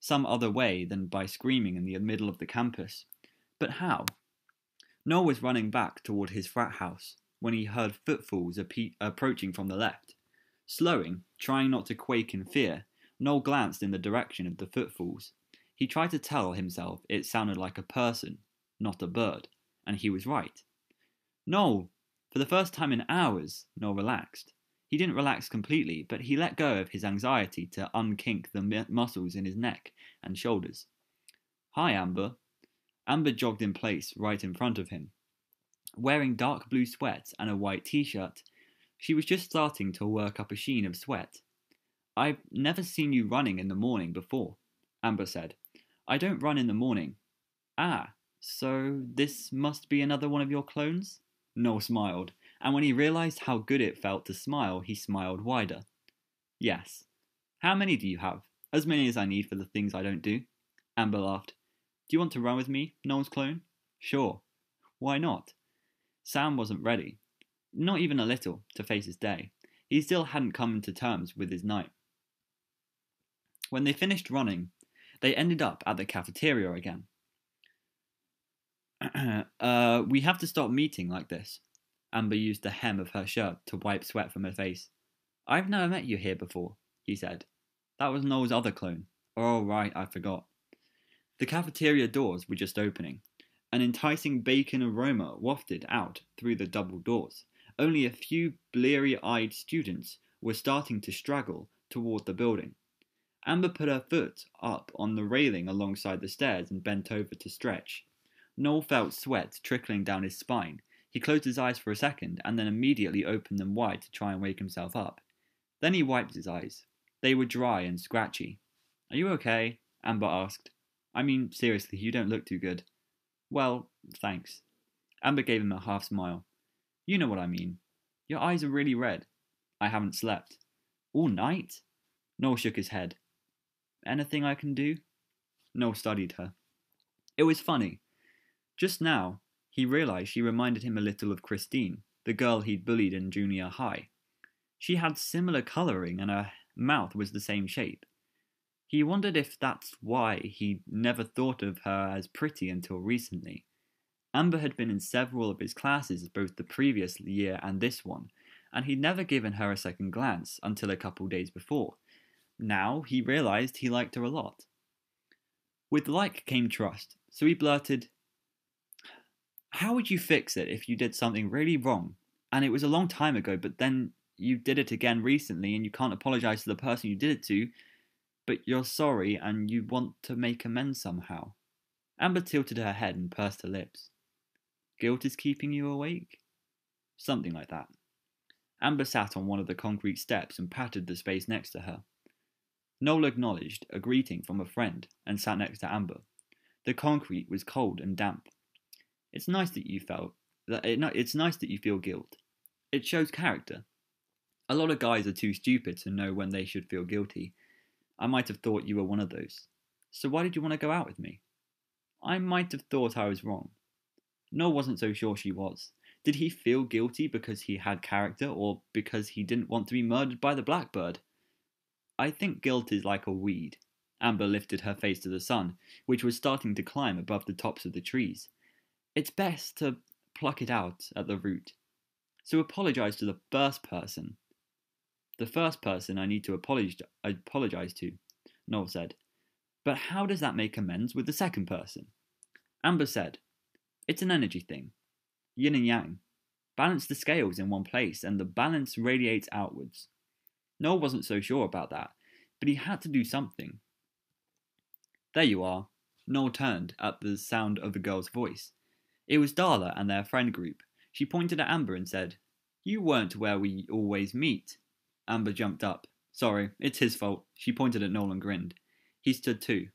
some other way than by screaming in the middle of the campus. But how? Noel was running back toward his frat house when he heard footfalls approaching from the left. Slowing, trying not to quake in fear, Noel glanced in the direction of the footfalls. He tried to tell himself it sounded like a person, not a bird, and he was right. Noel! For the first time in hours, Noel relaxed. He didn't relax completely, but he let go of his anxiety to unkink the muscles in his neck and shoulders. Hi, Amber. Amber jogged in place right in front of him. Wearing dark blue sweats and a white t shirt, she was just starting to work up a sheen of sweat. I've never seen you running in the morning before, Amber said. I don't run in the morning. Ah, so this must be another one of your clones? Noel smiled, and when he realized how good it felt to smile, he smiled wider. Yes. How many do you have? As many as I need for the things I don't do. Amber laughed. Do you want to run with me, Noel's clone? Sure. Why not? Sam wasn't ready, not even a little, to face his day. He still hadn't come to terms with his night. When they finished running, they ended up at the cafeteria again. uh, we have to stop meeting like this. Amber used the hem of her shirt to wipe sweat from her face. I've never met you here before, he said. That was Noel's other clone. Oh, right, I forgot. The cafeteria doors were just opening. An enticing bacon aroma wafted out through the double doors. Only a few bleary eyed students were starting to straggle toward the building. Amber put her foot up on the railing alongside the stairs and bent over to stretch. Noel felt sweat trickling down his spine he closed his eyes for a second and then immediately opened them wide to try and wake himself up. Then he wiped his eyes. They were dry and scratchy. Are you okay? Amber asked. I mean, seriously, you don't look too good. Well, thanks. Amber gave him a half smile. You know what I mean. Your eyes are really red. I haven't slept. All night? Noel shook his head. Anything I can do? Noel studied her. It was funny. Just now, he realized she reminded him a little of Christine, the girl he'd bullied in junior high. She had similar colouring and her mouth was the same shape. He wondered if that's why he'd never thought of her as pretty until recently. Amber had been in several of his classes both the previous year and this one, and he'd never given her a second glance until a couple days before. Now he realized he liked her a lot. With like came trust, so he blurted, how would you fix it if you did something really wrong and it was a long time ago, but then you did it again recently and you can't apologize to the person you did it to, but you're sorry and you want to make amends somehow? Amber tilted her head and pursed her lips. Guilt is keeping you awake? Something like that. Amber sat on one of the concrete steps and patted the space next to her. Noel acknowledged a greeting from a friend and sat next to Amber. The concrete was cold and damp. It's nice that you felt that it, it's nice that you feel guilt. It shows character. A lot of guys are too stupid to know when they should feel guilty. I might have thought you were one of those. So why did you want to go out with me? I might have thought I was wrong. Noel wasn't so sure she was. Did he feel guilty because he had character or because he didn't want to be murdered by the blackbird? I think guilt is like a weed. Amber lifted her face to the sun, which was starting to climb above the tops of the trees it's best to pluck it out at the root. So apologize to the first person. The first person I need to apologize to, Noel said. But how does that make amends with the second person? Amber said, It's an energy thing. Yin and yang. Balance the scales in one place and the balance radiates outwards. Noel wasn't so sure about that, but he had to do something. There you are. Noel turned at the sound of the girl's voice. It was Darla and their friend group. She pointed at Amber and said, You weren't where we always meet. Amber jumped up. Sorry, it's his fault. She pointed at Noel and grinned. He stood too.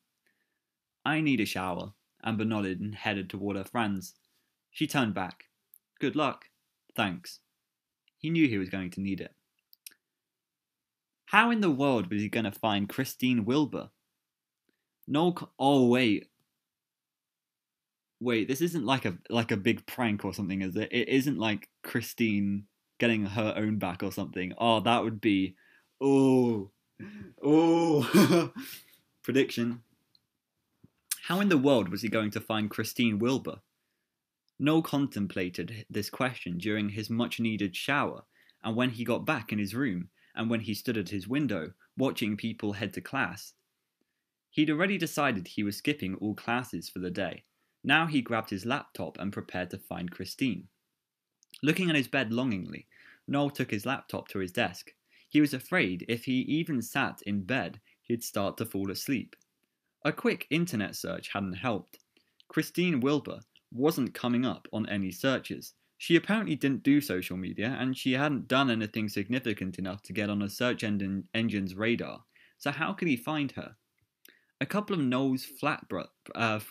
I need a shower. Amber nodded and headed toward her friends. She turned back. Good luck. Thanks. He knew he was going to need it. How in the world was he going to find Christine Wilbur? Noel. oh, wait wait, this isn't like a like a big prank or something, is it? It isn't like Christine getting her own back or something. Oh, that would be. Oh. Oh. Prediction. How in the world was he going to find Christine Wilbur? Noel contemplated this question during his much needed shower, and when he got back in his room, and when he stood at his window, watching people head to class. He'd already decided he was skipping all classes for the day. Now he grabbed his laptop and prepared to find Christine. Looking at his bed longingly, Noel took his laptop to his desk. He was afraid if he even sat in bed, he'd start to fall asleep. A quick internet search hadn't helped. Christine Wilbur wasn't coming up on any searches. She apparently didn't do social media, and she hadn't done anything significant enough to get on a search engine, engine's radar. So how could he find her? A couple of Noel's flat bro- uh,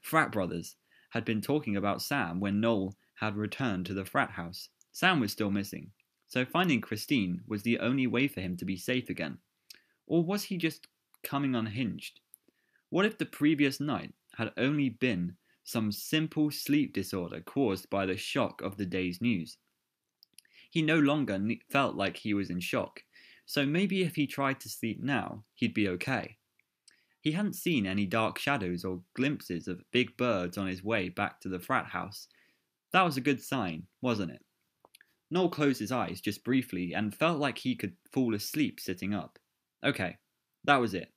frat brothers had been talking about Sam when Noel had returned to the frat house. Sam was still missing, so finding Christine was the only way for him to be safe again. Or was he just coming unhinged? What if the previous night had only been some simple sleep disorder caused by the shock of the day's news. He no longer felt like he was in shock, so maybe if he tried to sleep now, he'd be okay. He hadn't seen any dark shadows or glimpses of big birds on his way back to the frat house. That was a good sign, wasn't it? Noel closed his eyes just briefly and felt like he could fall asleep sitting up. Okay, that was it.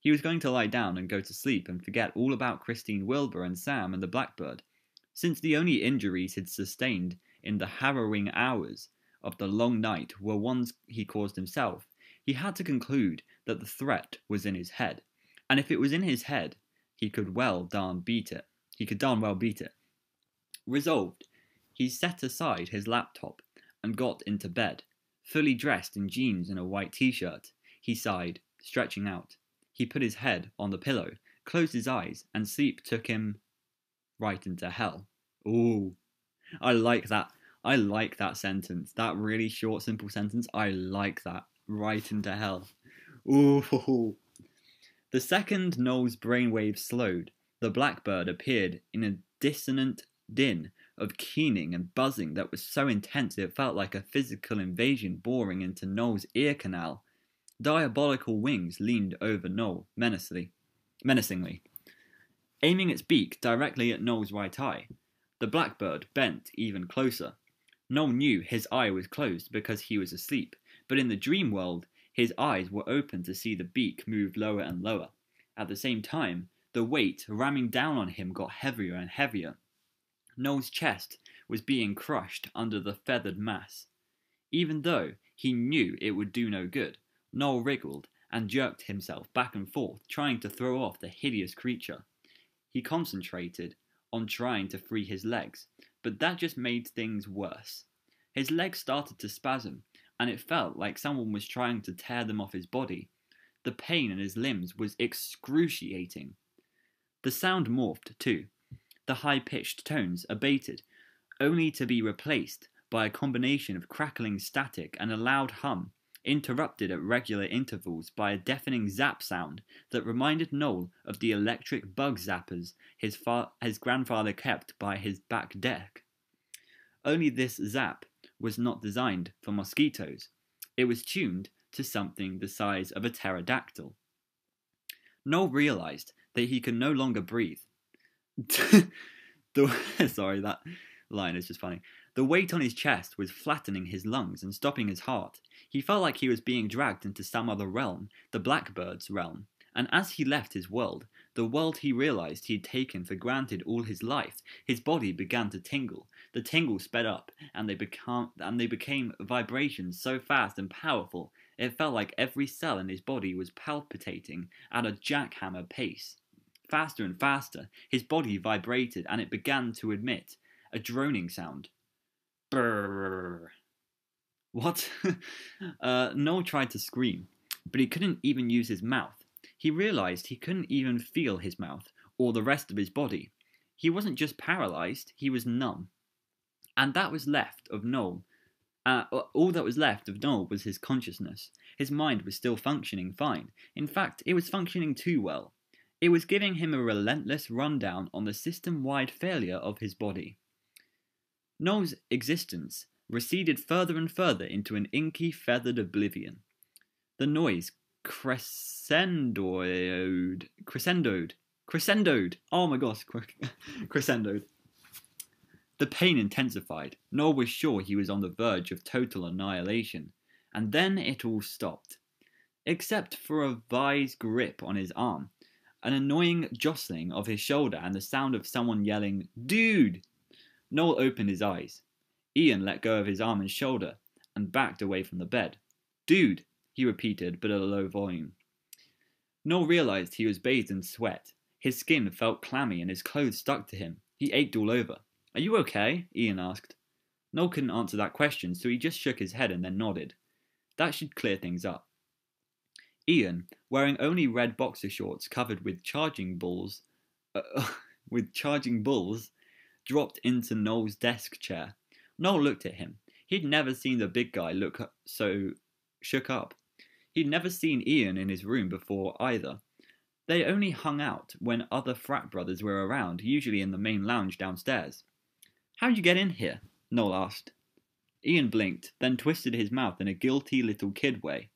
He was going to lie down and go to sleep and forget all about Christine Wilbur and Sam and the Blackbird, since the only injuries he'd sustained in the harrowing hours of the long night were ones he caused himself. He had to conclude that the threat was in his head, and if it was in his head, he could well darn beat it. He could darn well beat it. Resolved, he set aside his laptop and got into bed, fully dressed in jeans and a white t shirt. He sighed, stretching out. He put his head on the pillow, closed his eyes, and sleep took him right into hell. Ooh, I like that. I like that sentence. That really short, simple sentence. I like that. Right into hell. Ooh. The second Noel's brainwave slowed, the blackbird appeared in a dissonant din of keening and buzzing that was so intense it felt like a physical invasion boring into Noel's ear canal. Diabolical wings leaned over Noel menacingly. menacingly. Aiming its beak directly at Noel's right eye, the blackbird bent even closer. Noel knew his eye was closed because he was asleep, but in the dream world, his eyes were open to see the beak move lower and lower. At the same time, the weight ramming down on him got heavier and heavier. Noel's chest was being crushed under the feathered mass. Even though he knew it would do no good, Noel wriggled and jerked himself back and forth, trying to throw off the hideous creature. He concentrated on trying to free his legs, but that just made things worse. His legs started to spasm, and it felt like someone was trying to tear them off his body. The pain in his limbs was excruciating. The sound morphed, too. The high pitched tones abated, only to be replaced by a combination of crackling static and a loud hum interrupted at regular intervals by a deafening zap sound that reminded Noel of the electric bug zappers his, fa- his grandfather kept by his back deck. Only this zap was not designed for mosquitoes. It was tuned to something the size of a pterodactyl. Noel realized that he could no longer breathe. the, sorry, that line is just funny. The weight on his chest was flattening his lungs and stopping his heart. He felt like he was being dragged into some other realm, the blackbird's realm. And as he left his world, the world he realized he had taken for granted all his life, his body began to tingle. The tingle sped up, and they became and they became vibrations so fast and powerful it felt like every cell in his body was palpitating at a jackhammer pace. Faster and faster, his body vibrated, and it began to emit a droning sound. Brrr. What? uh, Noel tried to scream, but he couldn't even use his mouth. He realized he couldn't even feel his mouth or the rest of his body. He wasn't just paralyzed, he was numb. And that was left of Noel. Uh, all that was left of Noel was his consciousness. His mind was still functioning fine. In fact, it was functioning too well. It was giving him a relentless rundown on the system wide failure of his body. Noel's existence receded further and further into an inky, feathered oblivion. The noise crescendoed, crescendoed, crescendoed. Oh my gosh, crescendoed. The pain intensified. Noel was sure he was on the verge of total annihilation. And then it all stopped. Except for a vise grip on his arm, an annoying jostling of his shoulder, and the sound of someone yelling, Dude! Noel opened his eyes. Ian let go of his arm and shoulder and backed away from the bed. Dude, he repeated, but at a low volume. Noel realized he was bathed in sweat. His skin felt clammy and his clothes stuck to him. He ached all over. Are you okay? Ian asked. Noel couldn't answer that question, so he just shook his head and then nodded. That should clear things up. Ian, wearing only red boxer shorts covered with charging bulls, uh, with charging bulls, dropped into Noel's desk chair. Noel looked at him. He'd never seen the big guy look so shook up. He'd never seen Ian in his room before either. They only hung out when other frat brothers were around, usually in the main lounge downstairs. How'd you get in here? Noel asked. Ian blinked, then twisted his mouth in a guilty little kid way.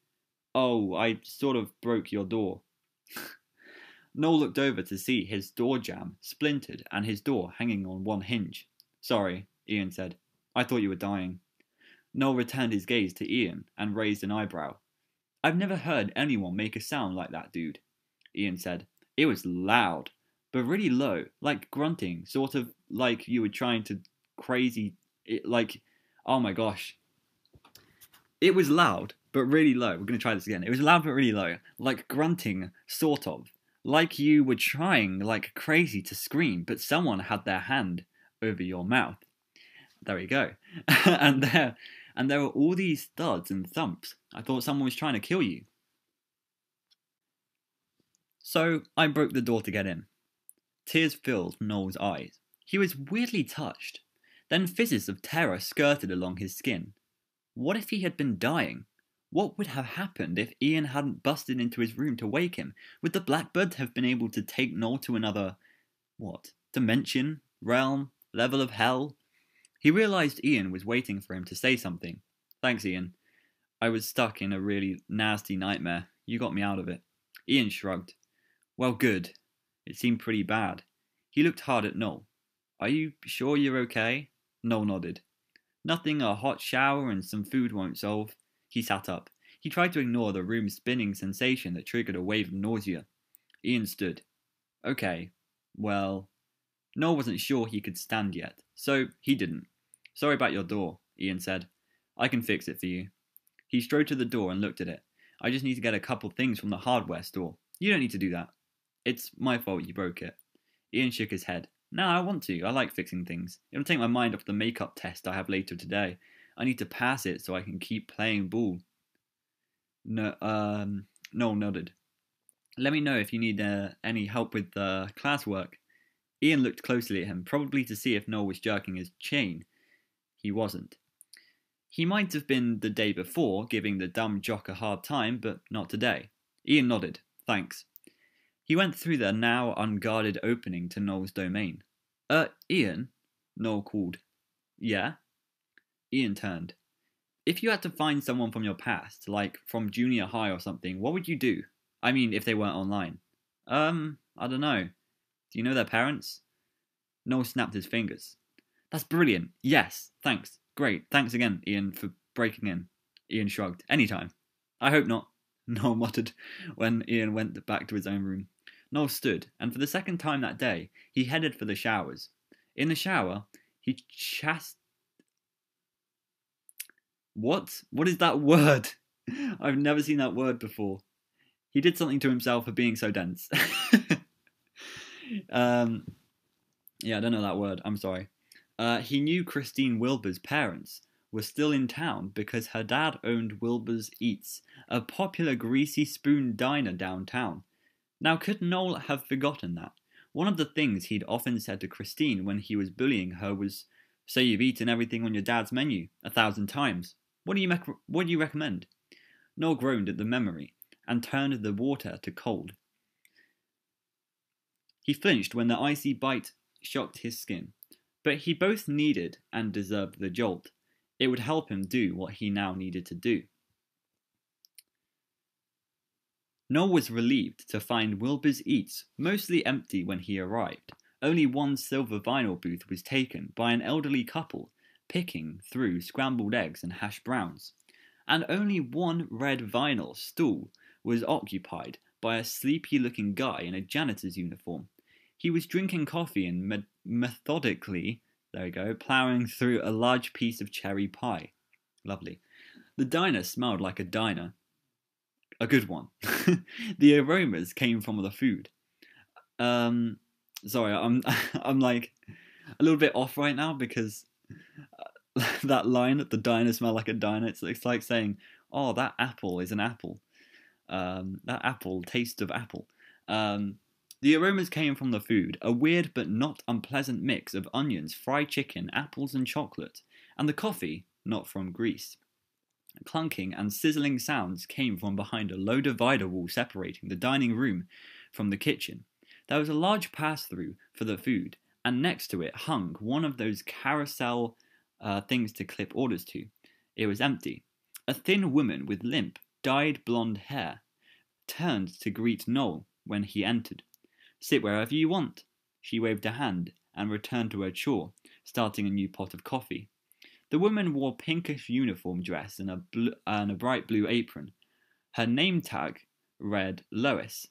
Oh, I sort of broke your door. Noel looked over to see his door jamb splintered and his door hanging on one hinge. Sorry, Ian said. I thought you were dying. Noel returned his gaze to Ian and raised an eyebrow. I've never heard anyone make a sound like that, dude, Ian said. It was loud, but really low, like grunting, sort of like you were trying to crazy, it, like, oh my gosh. It was loud, but really low. We're going to try this again. It was loud, but really low, like grunting, sort of. Like you were trying like crazy to scream, but someone had their hand over your mouth. There we go. and there and there were all these thuds and thumps. I thought someone was trying to kill you. So I broke the door to get in. Tears filled Noel's eyes. He was weirdly touched. Then fizzes of terror skirted along his skin. What if he had been dying? What would have happened if Ian hadn't busted into his room to wake him? Would the Blackbird have been able to take Noel to another, what, dimension, realm, level of hell? He realized Ian was waiting for him to say something. Thanks, Ian. I was stuck in a really nasty nightmare. You got me out of it. Ian shrugged. Well, good. It seemed pretty bad. He looked hard at Noel. Are you sure you're okay? Noel nodded. Nothing a hot shower and some food won't solve. He sat up. He tried to ignore the room spinning sensation that triggered a wave of nausea. Ian stood. Okay, well. Noel wasn't sure he could stand yet, so he didn't. Sorry about your door, Ian said. I can fix it for you. He strode to the door and looked at it. I just need to get a couple things from the hardware store. You don't need to do that. It's my fault you broke it. Ian shook his head. No, I want to. I like fixing things. It'll take my mind off the makeup test I have later today. I need to pass it so I can keep playing ball. No, um, Noel nodded. Let me know if you need uh, any help with uh, classwork. Ian looked closely at him, probably to see if Noel was jerking his chain. He wasn't. He might have been the day before, giving the dumb jock a hard time, but not today. Ian nodded. Thanks. He went through the now unguarded opening to Noel's domain. Uh, Ian? Noel called. Yeah? Ian turned. If you had to find someone from your past, like from junior high or something, what would you do? I mean, if they weren't online. Um, I don't know. Do you know their parents? Noel snapped his fingers. That's brilliant. Yes, thanks. Great. Thanks again, Ian, for breaking in. Ian shrugged. Anytime. I hope not, Noel muttered when Ian went back to his own room. Noel stood, and for the second time that day, he headed for the showers. In the shower, he chast. What? What is that word? I've never seen that word before. He did something to himself for being so dense. um, yeah, I don't know that word. I'm sorry. Uh, he knew Christine Wilbur's parents were still in town because her dad owned Wilbur's Eats, a popular greasy spoon diner downtown. Now, could Noel have forgotten that? One of the things he'd often said to Christine when he was bullying her was, "Say you've eaten everything on your dad's menu a thousand times. What do you mec- what do you recommend?" Noel groaned at the memory and turned the water to cold. He flinched when the icy bite shocked his skin. But he both needed and deserved the jolt. It would help him do what he now needed to do. Noel was relieved to find Wilbur's Eats mostly empty when he arrived. Only one silver vinyl booth was taken by an elderly couple picking through scrambled eggs and hash browns, and only one red vinyl stool was occupied by a sleepy looking guy in a janitor's uniform. He was drinking coffee and me- methodically, there we go, ploughing through a large piece of cherry pie. Lovely. The diner smelled like a diner, a good one. the aromas came from the food. Um, sorry, I'm I'm like a little bit off right now because uh, that line the diner smell like a diner. It's, it's like saying, "Oh, that apple is an apple." Um, that apple taste of apple. Um, the aromas came from the food, a weird but not unpleasant mix of onions, fried chicken, apples, and chocolate, and the coffee, not from grease. Clunking and sizzling sounds came from behind a low divider wall separating the dining room from the kitchen. There was a large pass through for the food, and next to it hung one of those carousel uh, things to clip orders to. It was empty. A thin woman with limp, dyed blonde hair turned to greet Noel when he entered. Sit wherever you want. She waved a hand and returned to her chore, starting a new pot of coffee. The woman wore pinkish uniform dress and a, bl- and a bright blue apron. Her name tag read Lois.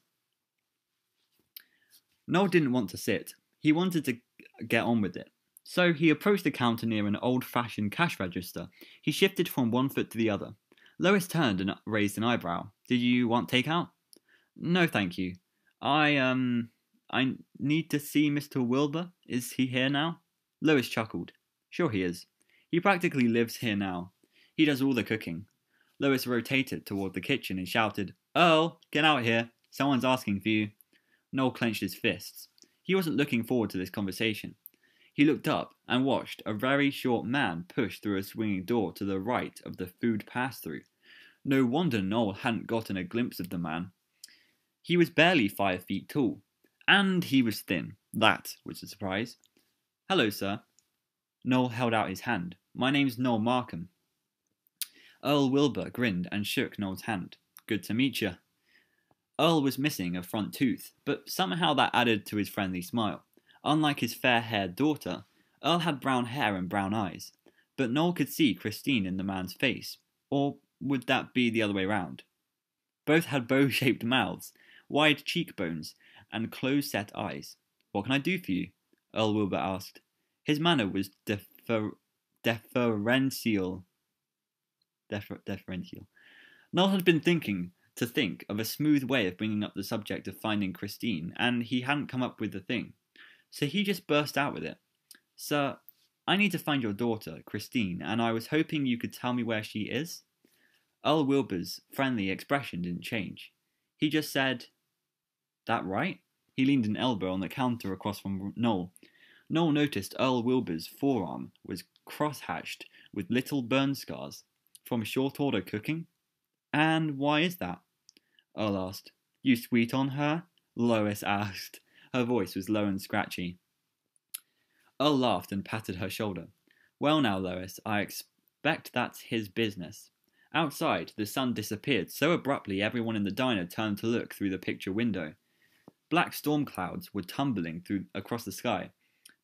Noel didn't want to sit. He wanted to get on with it. So he approached the counter near an old fashioned cash register. He shifted from one foot to the other. Lois turned and raised an eyebrow. Did you want takeout? No, thank you. I, um, I need to see Mr. Wilbur. Is he here now? Lois chuckled. Sure he is. He practically lives here now. He does all the cooking. Lois rotated toward the kitchen and shouted, Earl, get out here. Someone's asking for you. Noel clenched his fists. He wasn't looking forward to this conversation. He looked up and watched a very short man push through a swinging door to the right of the food pass through. No wonder Noel hadn't gotten a glimpse of the man. He was barely five feet tall, and he was thin. That was a surprise. Hello, sir. Noel held out his hand. My name's Noel Markham. Earl Wilbur grinned and shook Noel's hand. Good to meet you. Earl was missing a front tooth, but somehow that added to his friendly smile. Unlike his fair haired daughter, Earl had brown hair and brown eyes, but Noel could see Christine in the man's face. Or would that be the other way round? Both had bow shaped mouths, wide cheekbones, and close set eyes. What can I do for you? Earl Wilbur asked. His manner was defer- deferential. Defer- deferential. Noel had been thinking to think of a smooth way of bringing up the subject of finding Christine, and he hadn't come up with the thing. So he just burst out with it. Sir, I need to find your daughter, Christine, and I was hoping you could tell me where she is. Earl Wilbur's friendly expression didn't change. He just said, That right? He leaned an elbow on the counter across from Noel. Noel noticed Earl Wilbur's forearm was cross-hatched with little burn scars from short order cooking. And why is that? Earl asked. You sweet on her? Lois asked. Her voice was low and scratchy. Earl laughed and patted her shoulder. Well, now, Lois, I expect that's his business. Outside, the sun disappeared so abruptly everyone in the diner turned to look through the picture window. Black storm clouds were tumbling through across the sky.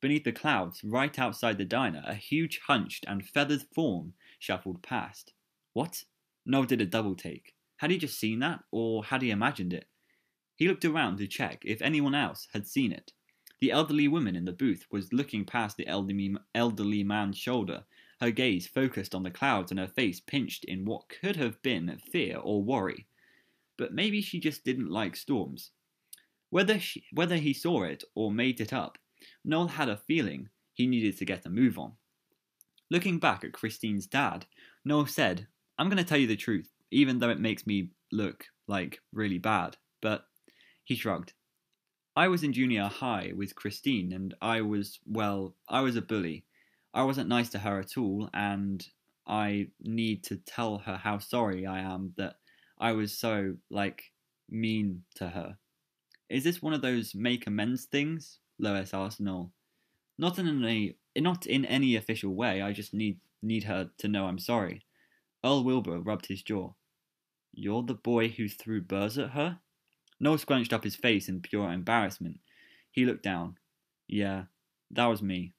Beneath the clouds, right outside the diner, a huge hunched and feathered form shuffled past. What? Noel did a double take. Had he just seen that, or had he imagined it? He looked around to check if anyone else had seen it. The elderly woman in the booth was looking past the elderly, elderly man's shoulder, her gaze focused on the clouds and her face pinched in what could have been fear or worry. But maybe she just didn't like storms. Whether, she, whether he saw it or made it up, Noel had a feeling he needed to get a move on. Looking back at Christine's dad, Noel said, I'm going to tell you the truth, even though it makes me look like really bad. But he shrugged. I was in junior high with Christine, and I was, well, I was a bully. I wasn't nice to her at all, and I need to tell her how sorry I am that I was so, like, mean to her. Is this one of those make amends things? Lois Arsenal. Not in any not in any official way, I just need need her to know I'm sorry. Earl Wilbur rubbed his jaw. You're the boy who threw burrs at her? Noel scrunched up his face in pure embarrassment. He looked down. Yeah, that was me.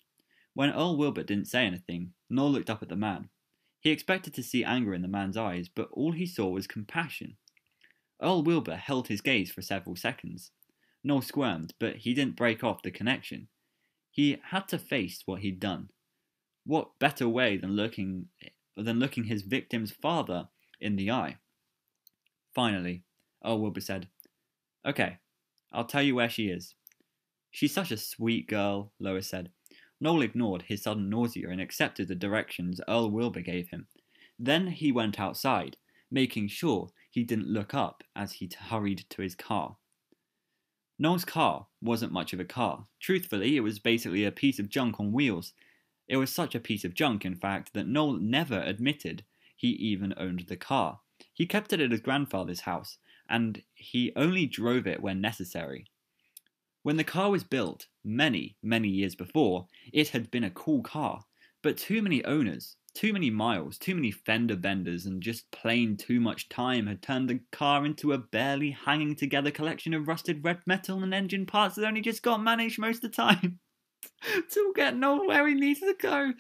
When Earl Wilbur didn't say anything, Noel looked up at the man. He expected to see anger in the man's eyes, but all he saw was compassion. Earl Wilbur held his gaze for several seconds. Noel squirmed, but he didn't break off the connection. He had to face what he'd done. What better way than looking than looking his victim's father in the eye? Finally, Earl Wilbur said, Okay, I'll tell you where she is. She's such a sweet girl, Lois said. Noel ignored his sudden nausea and accepted the directions Earl Wilbur gave him. Then he went outside, making sure he didn't look up as he hurried to his car. Noel's car wasn't much of a car. Truthfully, it was basically a piece of junk on wheels. It was such a piece of junk, in fact, that Noel never admitted he even owned the car. He kept it at his grandfather's house, and he only drove it when necessary. When the car was built, many, many years before, it had been a cool car, but too many owners, too many miles, too many fender benders, and just plain too much time had turned the car into a barely hanging together collection of rusted red metal and engine parts that only just got managed most of the time to get nowhere he needs to go.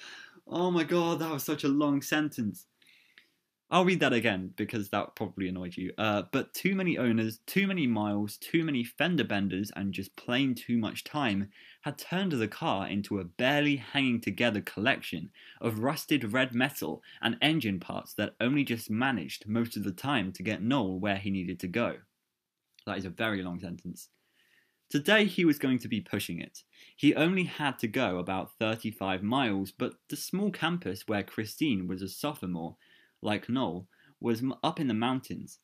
Oh my god, that was such a long sentence. I'll read that again because that probably annoyed you. Uh, but too many owners, too many miles, too many fender benders, and just plain too much time had turned the car into a barely hanging together collection of rusted red metal and engine parts that only just managed most of the time to get Noel where he needed to go. That is a very long sentence. Today he was going to be pushing it. He only had to go about 35 miles, but the small campus where Christine was a sophomore like Noel, was up in the mountains.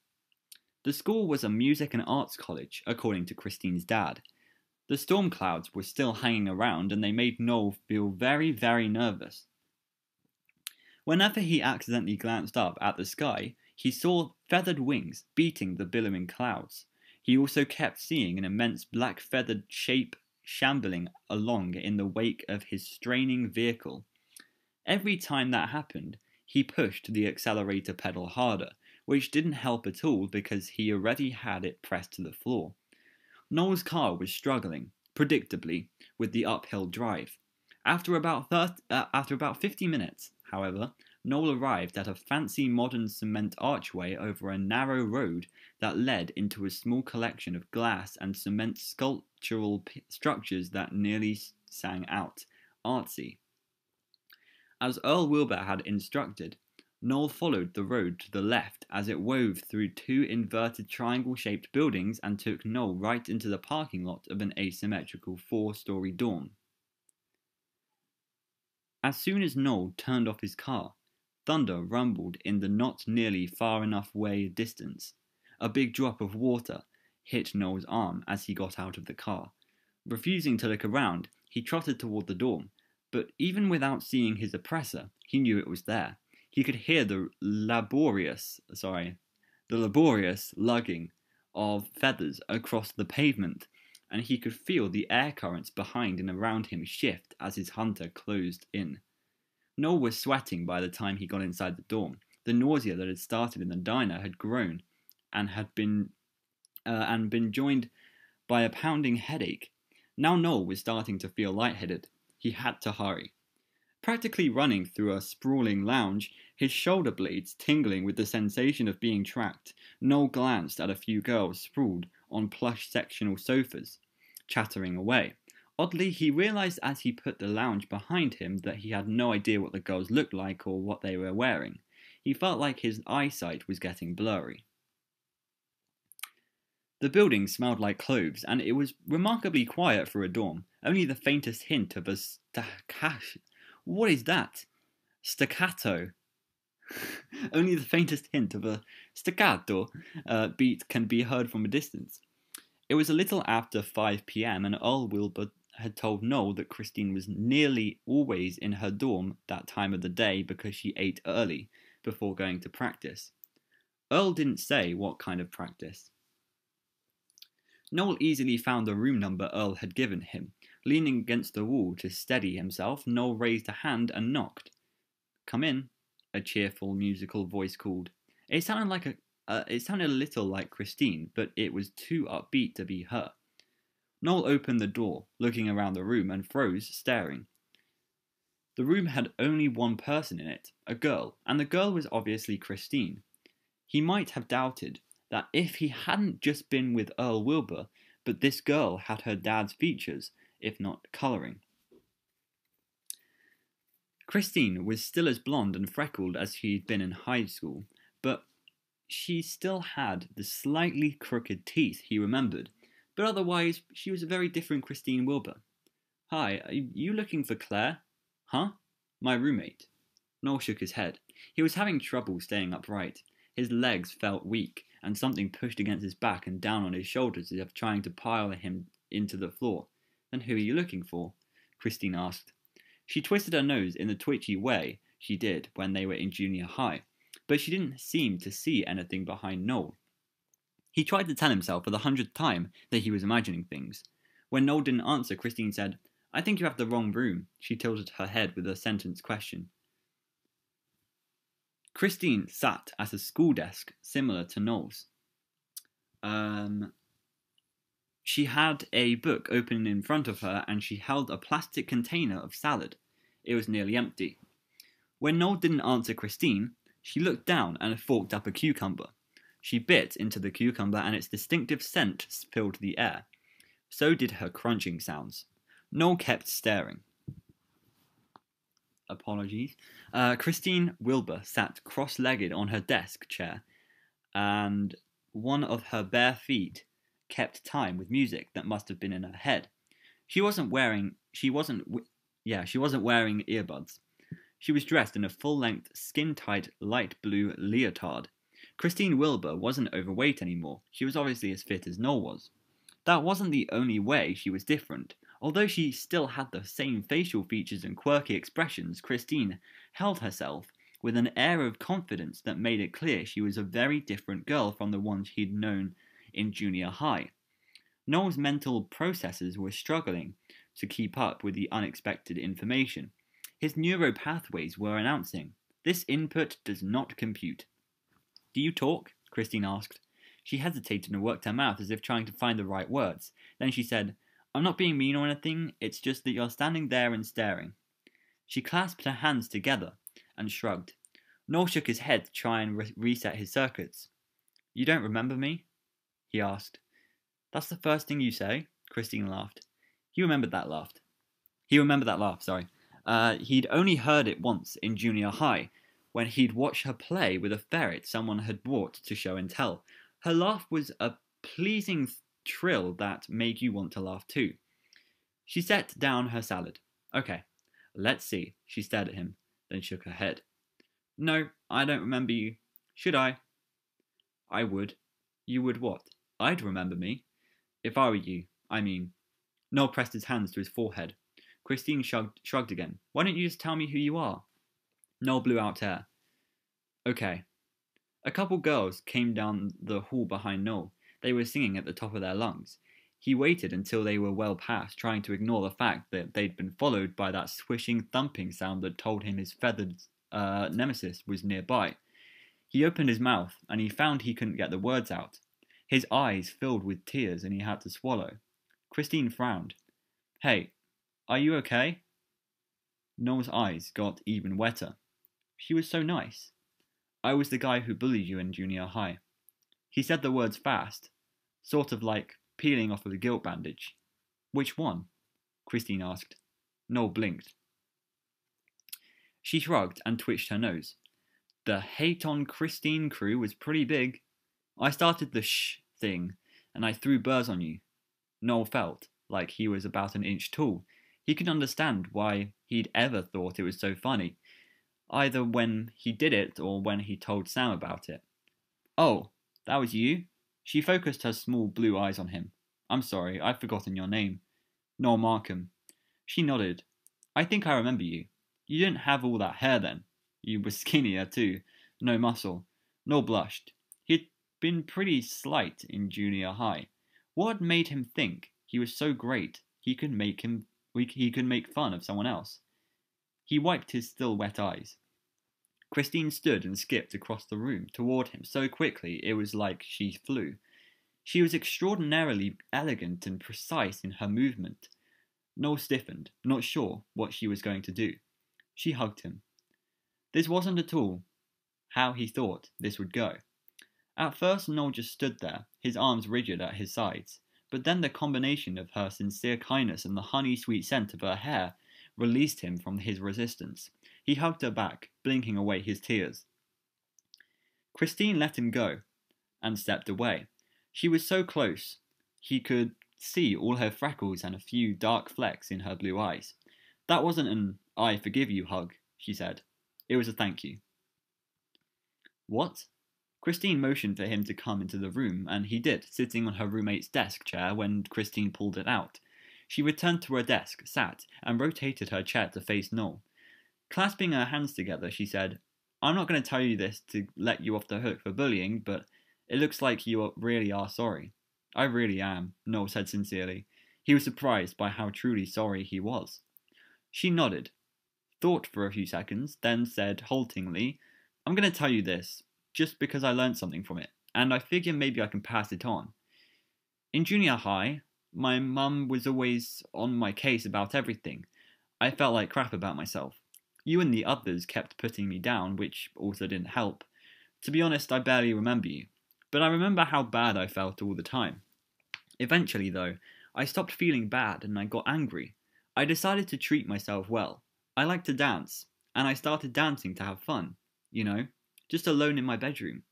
The school was a music and arts college, according to Christine's dad. The storm clouds were still hanging around and they made Noel feel very, very nervous. Whenever he accidentally glanced up at the sky, he saw feathered wings beating the billowing clouds. He also kept seeing an immense black feathered shape shambling along in the wake of his straining vehicle. Every time that happened, he pushed the accelerator pedal harder, which didn't help at all because he already had it pressed to the floor. Noel's car was struggling, predictably, with the uphill drive. After about, 30, uh, after about 50 minutes, however, Noel arrived at a fancy modern cement archway over a narrow road that led into a small collection of glass and cement sculptural structures that nearly sang out artsy. As Earl Wilbur had instructed, Noel followed the road to the left as it wove through two inverted triangle shaped buildings and took Noel right into the parking lot of an asymmetrical four story dorm. As soon as Noel turned off his car, thunder rumbled in the not nearly far enough way distance. A big drop of water hit Noel's arm as he got out of the car. Refusing to look around, he trotted toward the dorm, but even without seeing his oppressor, he knew it was there. He could hear the laborious, sorry, the laborious lugging of feathers across the pavement, and he could feel the air currents behind and around him shift as his hunter closed in. Noel was sweating by the time he got inside the dorm. The nausea that had started in the diner had grown and had been uh, and been joined by a pounding headache. Now Noel was starting to feel lightheaded he had to hurry. Practically running through a sprawling lounge, his shoulder blades tingling with the sensation of being tracked, Noel glanced at a few girls sprawled on plush sectional sofas, chattering away. Oddly, he realized as he put the lounge behind him that he had no idea what the girls looked like or what they were wearing. He felt like his eyesight was getting blurry. The building smelled like cloves, and it was remarkably quiet for a dorm. Only the faintest hint of a staccato. What is that? Staccato. Only the faintest hint of a staccato uh, beat can be heard from a distance. It was a little after 5 pm, and Earl Wilbur had told Noel that Christine was nearly always in her dorm that time of the day because she ate early before going to practice. Earl didn't say what kind of practice. Noel easily found the room number Earl had given him. Leaning against the wall to steady himself, Noel raised a hand and knocked. Come in, a cheerful musical voice called. It sounded like a uh, it sounded a little like Christine, but it was too upbeat to be her. Noel opened the door, looking around the room, and froze, staring. The room had only one person in it, a girl, and the girl was obviously Christine. He might have doubted that if he hadn't just been with Earl Wilbur, but this girl had her dad's features, if not colouring. Christine was still as blonde and freckled as she'd been in high school, but she still had the slightly crooked teeth he remembered, but otherwise she was a very different Christine Wilbur. Hi, are you looking for Claire? Huh? My roommate. Noel shook his head. He was having trouble staying upright. His legs felt weak, and something pushed against his back and down on his shoulders as if trying to pile him into the floor. Then who are you looking for? Christine asked. She twisted her nose in the twitchy way she did when they were in junior high, but she didn't seem to see anything behind Noel. He tried to tell himself for the hundredth time that he was imagining things. When Noel didn't answer, Christine said, I think you have the wrong room. She tilted her head with a sentence question. Christine sat at a school desk similar to Noel's. Um, she had a book open in front of her and she held a plastic container of salad. It was nearly empty. When Noel didn't answer Christine, she looked down and forked up a cucumber. She bit into the cucumber and its distinctive scent filled the air. So did her crunching sounds. Noel kept staring. Apologies. Uh, Christine Wilbur sat cross legged on her desk chair, and one of her bare feet kept time with music that must have been in her head. She wasn't wearing. She wasn't. Yeah, she wasn't wearing earbuds. She was dressed in a full length, skin tight, light blue leotard. Christine Wilbur wasn't overweight anymore. She was obviously as fit as Noel was. That wasn't the only way she was different. Although she still had the same facial features and quirky expressions, Christine held herself with an air of confidence that made it clear she was a very different girl from the ones he'd known in junior high. Noel's mental processes were struggling to keep up with the unexpected information. His neuro pathways were announcing, This input does not compute. Do you talk? Christine asked. She hesitated and worked her mouth as if trying to find the right words. Then she said, I'm not being mean or anything, it's just that you're standing there and staring. She clasped her hands together and shrugged. Noel shook his head to try and re- reset his circuits. You don't remember me? he asked. That's the first thing you say? Christine laughed. He remembered that laugh. He remembered that laugh, sorry. Uh, he'd only heard it once in junior high, when he'd watched her play with a ferret someone had brought to show and tell. Her laugh was a pleasing trill that made you want to laugh too. She set down her salad. Okay, let's see. She stared at him, then shook her head. No, I don't remember you. Should I? I would. You would what? I'd remember me. If I were you, I mean. Noel pressed his hands to his forehead. Christine shrugged, shrugged again. Why don't you just tell me who you are? Noel blew out air. Okay. A couple girls came down the hall behind Noel. They were singing at the top of their lungs. He waited until they were well past, trying to ignore the fact that they'd been followed by that swishing, thumping sound that told him his feathered uh, nemesis was nearby. He opened his mouth, and he found he couldn't get the words out. His eyes filled with tears, and he had to swallow. Christine frowned. Hey, are you okay? Noel's eyes got even wetter. She was so nice. I was the guy who bullied you in junior high. He said the words fast, sort of like peeling off of a guilt bandage. Which one? Christine asked. Noel blinked. She shrugged and twitched her nose. The hate on Christine crew was pretty big. I started the shh thing, and I threw burrs on you. Noel felt like he was about an inch tall. He could understand why he'd ever thought it was so funny, either when he did it or when he told Sam about it. Oh, that was you? She focused her small blue eyes on him. I'm sorry, I've forgotten your name. Noel Markham. She nodded. I think I remember you. You didn't have all that hair then. You were skinnier too. No muscle. Noel blushed. He'd been pretty slight in junior high. What made him think he was so great he could make him he could make fun of someone else? He wiped his still wet eyes. Christine stood and skipped across the room toward him so quickly it was like she flew. She was extraordinarily elegant and precise in her movement. Noel stiffened, not sure what she was going to do. She hugged him. This wasn't at all how he thought this would go. At first, Noel just stood there, his arms rigid at his sides, but then the combination of her sincere kindness and the honey sweet scent of her hair released him from his resistance. He hugged her back, blinking away his tears. Christine let him go and stepped away. She was so close, he could see all her freckles and a few dark flecks in her blue eyes. That wasn't an I forgive you hug, she said. It was a thank you. What? Christine motioned for him to come into the room, and he did, sitting on her roommate's desk chair when Christine pulled it out. She returned to her desk, sat, and rotated her chair to face Noel. Clasping her hands together, she said, I'm not going to tell you this to let you off the hook for bullying, but it looks like you really are sorry. I really am, Noel said sincerely. He was surprised by how truly sorry he was. She nodded, thought for a few seconds, then said haltingly, I'm going to tell you this, just because I learned something from it, and I figure maybe I can pass it on. In junior high, my mum was always on my case about everything. I felt like crap about myself. You and the others kept putting me down, which also didn't help. To be honest, I barely remember you, but I remember how bad I felt all the time. Eventually, though, I stopped feeling bad and I got angry. I decided to treat myself well. I like to dance, and I started dancing to have fun, you know, just alone in my bedroom.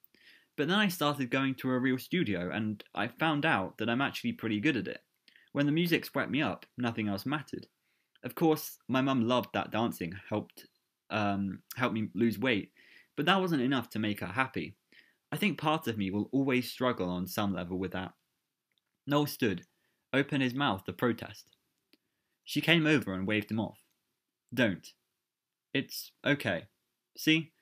But then I started going to a real studio, and I found out that I'm actually pretty good at it. When the music swept me up, nothing else mattered. Of course, my mum loved that dancing helped um, me lose weight, but that wasn't enough to make her happy. I think part of me will always struggle on some level with that. Noel stood, opened his mouth to protest. She came over and waved him off. Don't. It's okay. See?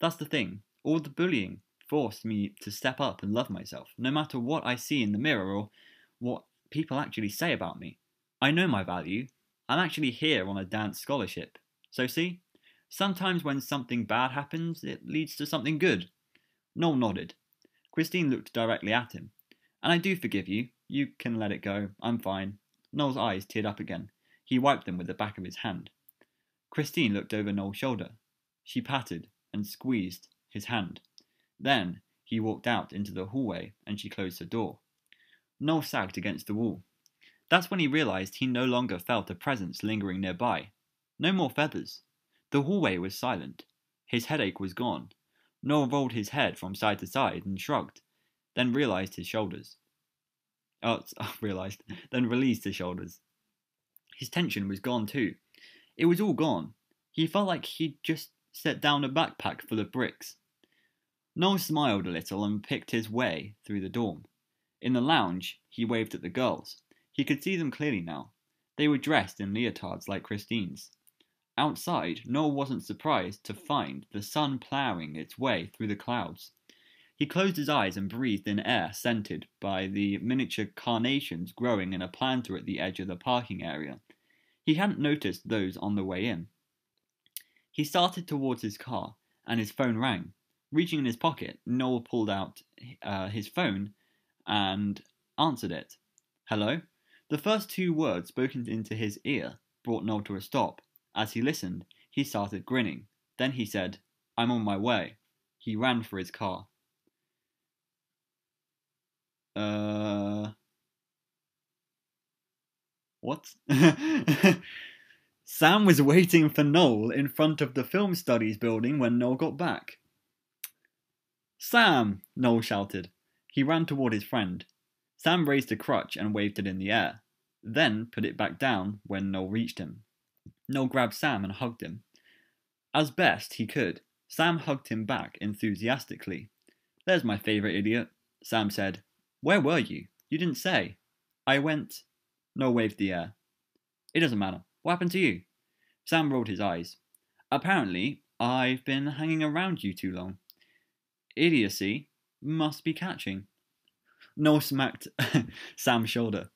That's the thing. All the bullying forced me to step up and love myself, no matter what I see in the mirror or what people actually say about me. I know my value, I'm actually here on a dance scholarship. So see? Sometimes when something bad happens, it leads to something good. Noel nodded. Christine looked directly at him. And I do forgive you. You can let it go. I'm fine. Noel's eyes teared up again. He wiped them with the back of his hand. Christine looked over Noel's shoulder. She patted and squeezed his hand. Then he walked out into the hallway and she closed her door. Noel sagged against the wall. That's when he realized he no longer felt a presence lingering nearby. No more feathers. The hallway was silent. His headache was gone. Noel rolled his head from side to side and shrugged, then realized his shoulders. Oh, oh realized, then released his shoulders. His tension was gone too. It was all gone. He felt like he'd just set down a backpack full of bricks. Noel smiled a little and picked his way through the dorm. In the lounge, he waved at the girls. He could see them clearly now. They were dressed in leotards like Christine's. Outside, Noel wasn't surprised to find the sun ploughing its way through the clouds. He closed his eyes and breathed in air scented by the miniature carnations growing in a planter at the edge of the parking area. He hadn't noticed those on the way in. He started towards his car, and his phone rang. Reaching in his pocket, Noel pulled out uh, his phone and answered it. Hello? The first two words spoken into his ear brought Noel to a stop. As he listened, he started grinning. Then he said, I'm on my way. He ran for his car. Uh. What? Sam was waiting for Noel in front of the film studies building when Noel got back. Sam! Noel shouted. He ran toward his friend. Sam raised a crutch and waved it in the air, then put it back down when Noel reached him. Noel grabbed Sam and hugged him. As best he could, Sam hugged him back enthusiastically. There's my favourite idiot, Sam said. Where were you? You didn't say. I went. Noel waved the air. It doesn't matter. What happened to you? Sam rolled his eyes. Apparently, I've been hanging around you too long. Idiocy must be catching. Noel smacked Sam's shoulder.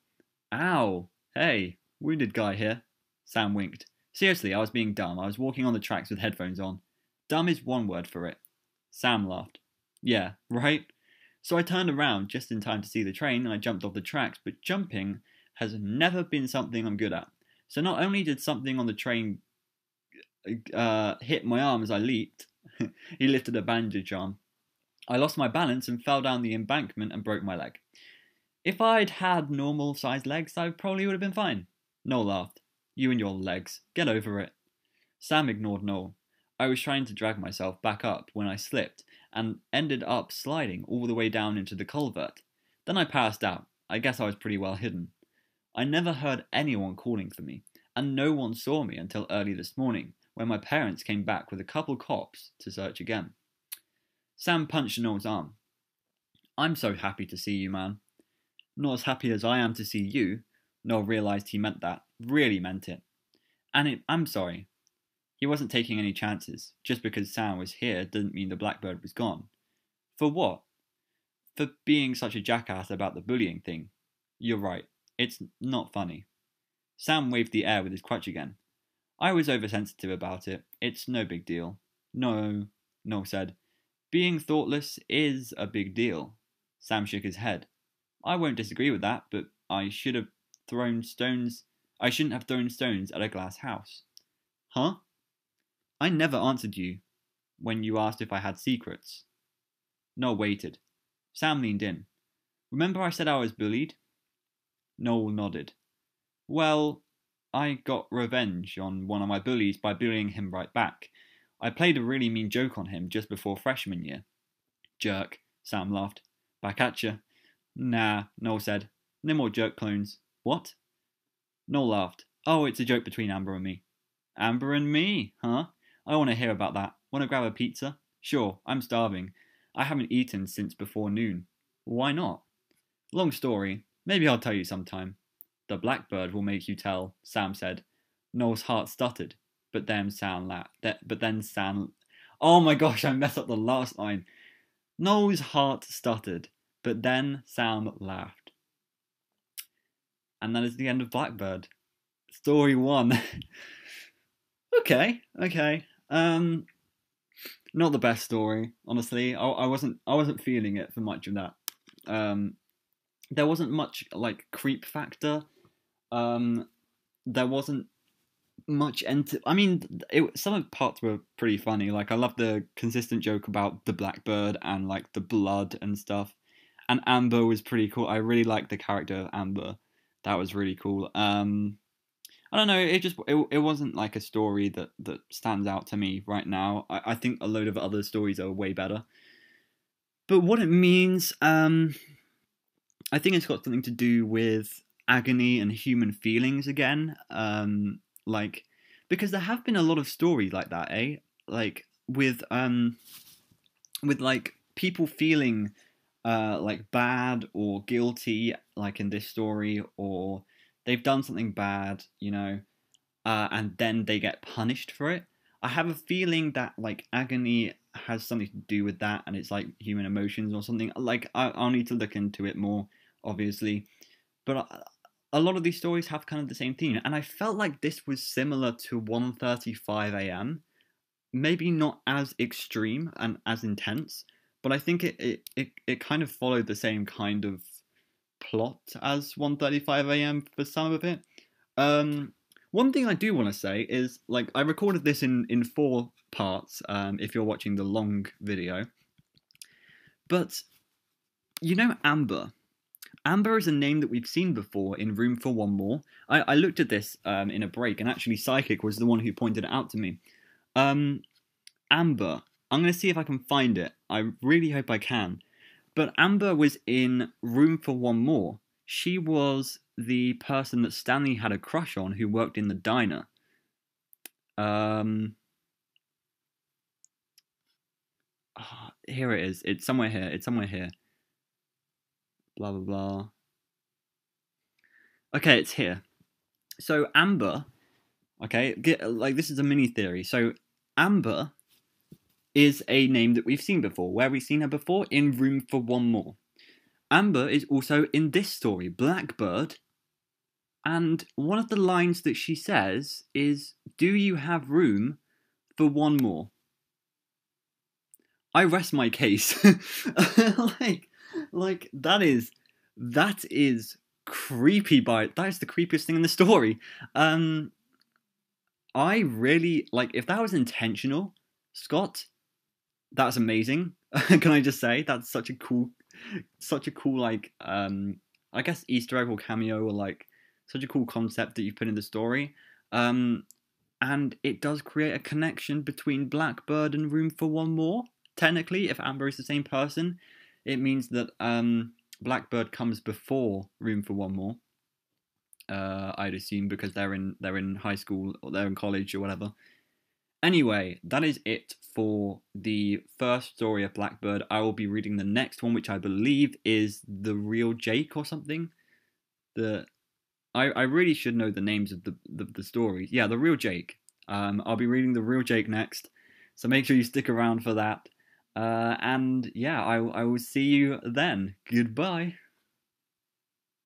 Ow! Hey, wounded guy here. Sam winked. Seriously, I was being dumb. I was walking on the tracks with headphones on. Dumb is one word for it. Sam laughed. Yeah, right? So I turned around just in time to see the train and I jumped off the tracks, but jumping has never been something I'm good at. So not only did something on the train uh, hit my arm as I leaped, he lifted a bandage arm. I lost my balance and fell down the embankment and broke my leg. If I'd had normal sized legs, I probably would have been fine. Noel laughed. You and your legs. Get over it. Sam ignored Noel. I was trying to drag myself back up when I slipped and ended up sliding all the way down into the culvert. Then I passed out. I guess I was pretty well hidden. I never heard anyone calling for me, and no one saw me until early this morning, when my parents came back with a couple cops to search again. Sam punched Noel's arm. I'm so happy to see you, man. Not as happy as I am to see you. Noel realised he meant that, really meant it. And it, I'm sorry. He wasn't taking any chances. Just because Sam was here didn't mean the blackbird was gone. For what? For being such a jackass about the bullying thing. You're right. It's not funny. Sam waved the air with his crutch again. I was oversensitive about it. It's no big deal. No, Noel said. Being thoughtless is a big deal. Sam shook his head. I won't disagree with that, but I should have thrown stones. I shouldn't have thrown stones at a glass house. Huh? I never answered you when you asked if I had secrets. Noel waited. Sam leaned in. Remember I said I was bullied? Noel nodded. Well, I got revenge on one of my bullies by bullying him right back. I played a really mean joke on him just before freshman year. Jerk, Sam laughed. Back at you. Nah, Noel said. No more jerk clones. What? Noel laughed. Oh, it's a joke between Amber and me. Amber and me, huh? I want to hear about that. Want to grab a pizza? Sure, I'm starving. I haven't eaten since before noon. Why not? Long story. Maybe I'll tell you sometime. The blackbird will make you tell, Sam said. Noel's heart stuttered, but then Sam laughed. But then Sam. Oh my gosh, I messed up the last line. Noel's heart stuttered, but then Sam laughed. And that is the end of Blackbird. Story one. okay, okay. Um, not the best story, honestly. I, I wasn't I wasn't feeling it for much of that. Um, there wasn't much like creep factor. Um, there wasn't much enter. I mean, it, some of parts were pretty funny. Like I love the consistent joke about the blackbird and like the blood and stuff. And Amber was pretty cool. I really liked the character of Amber. That was really cool. Um, I don't know. It just it, it wasn't like a story that that stands out to me right now. I, I think a load of other stories are way better. But what it means, um, I think it's got something to do with agony and human feelings again. Um, like because there have been a lot of stories like that, eh? Like with um, with like people feeling uh, like bad or guilty, like in this story, or they've done something bad, you know, uh, and then they get punished for it. I have a feeling that like agony has something to do with that, and it's like human emotions or something. Like I, will need to look into it more, obviously, but uh, a lot of these stories have kind of the same theme, and I felt like this was similar to 1:35 a.m. Maybe not as extreme and as intense, but I think it, it, it, it kind of followed the same kind of plot as 1:35 a.m. for some of it. Um, one thing I do want to say is like I recorded this in in four parts. Um, if you're watching the long video, but you know Amber. Amber is a name that we've seen before in Room for One More. I, I looked at this um, in a break, and actually, Psychic was the one who pointed it out to me. Um, Amber. I'm going to see if I can find it. I really hope I can. But Amber was in Room for One More. She was the person that Stanley had a crush on who worked in the diner. Um, oh, here it is. It's somewhere here. It's somewhere here. Blah, blah, blah. Okay, it's here. So, Amber, okay, get, like this is a mini theory. So, Amber is a name that we've seen before. Where we've seen her before? In Room for One More. Amber is also in this story, Blackbird. And one of the lines that she says is, Do you have room for one more? I rest my case. like, like that is that is creepy. By that is the creepiest thing in the story. Um, I really like if that was intentional, Scott. That's amazing. Can I just say that's such a cool, such a cool like um I guess Easter egg or cameo or like such a cool concept that you've put in the story. Um, and it does create a connection between Blackbird and Room for One More. Technically, if Amber is the same person, it means that um, Blackbird comes before Room for One More. Uh, I'd assume because they're in they're in high school or they're in college or whatever. Anyway, that is it for the first story of Blackbird. I will be reading the next one, which I believe is the real Jake or something. The I, I really should know the names of the, the, the stories. Yeah, the real Jake. Um, I'll be reading the real Jake next, so make sure you stick around for that. Uh, and yeah, I, I will see you then. Goodbye.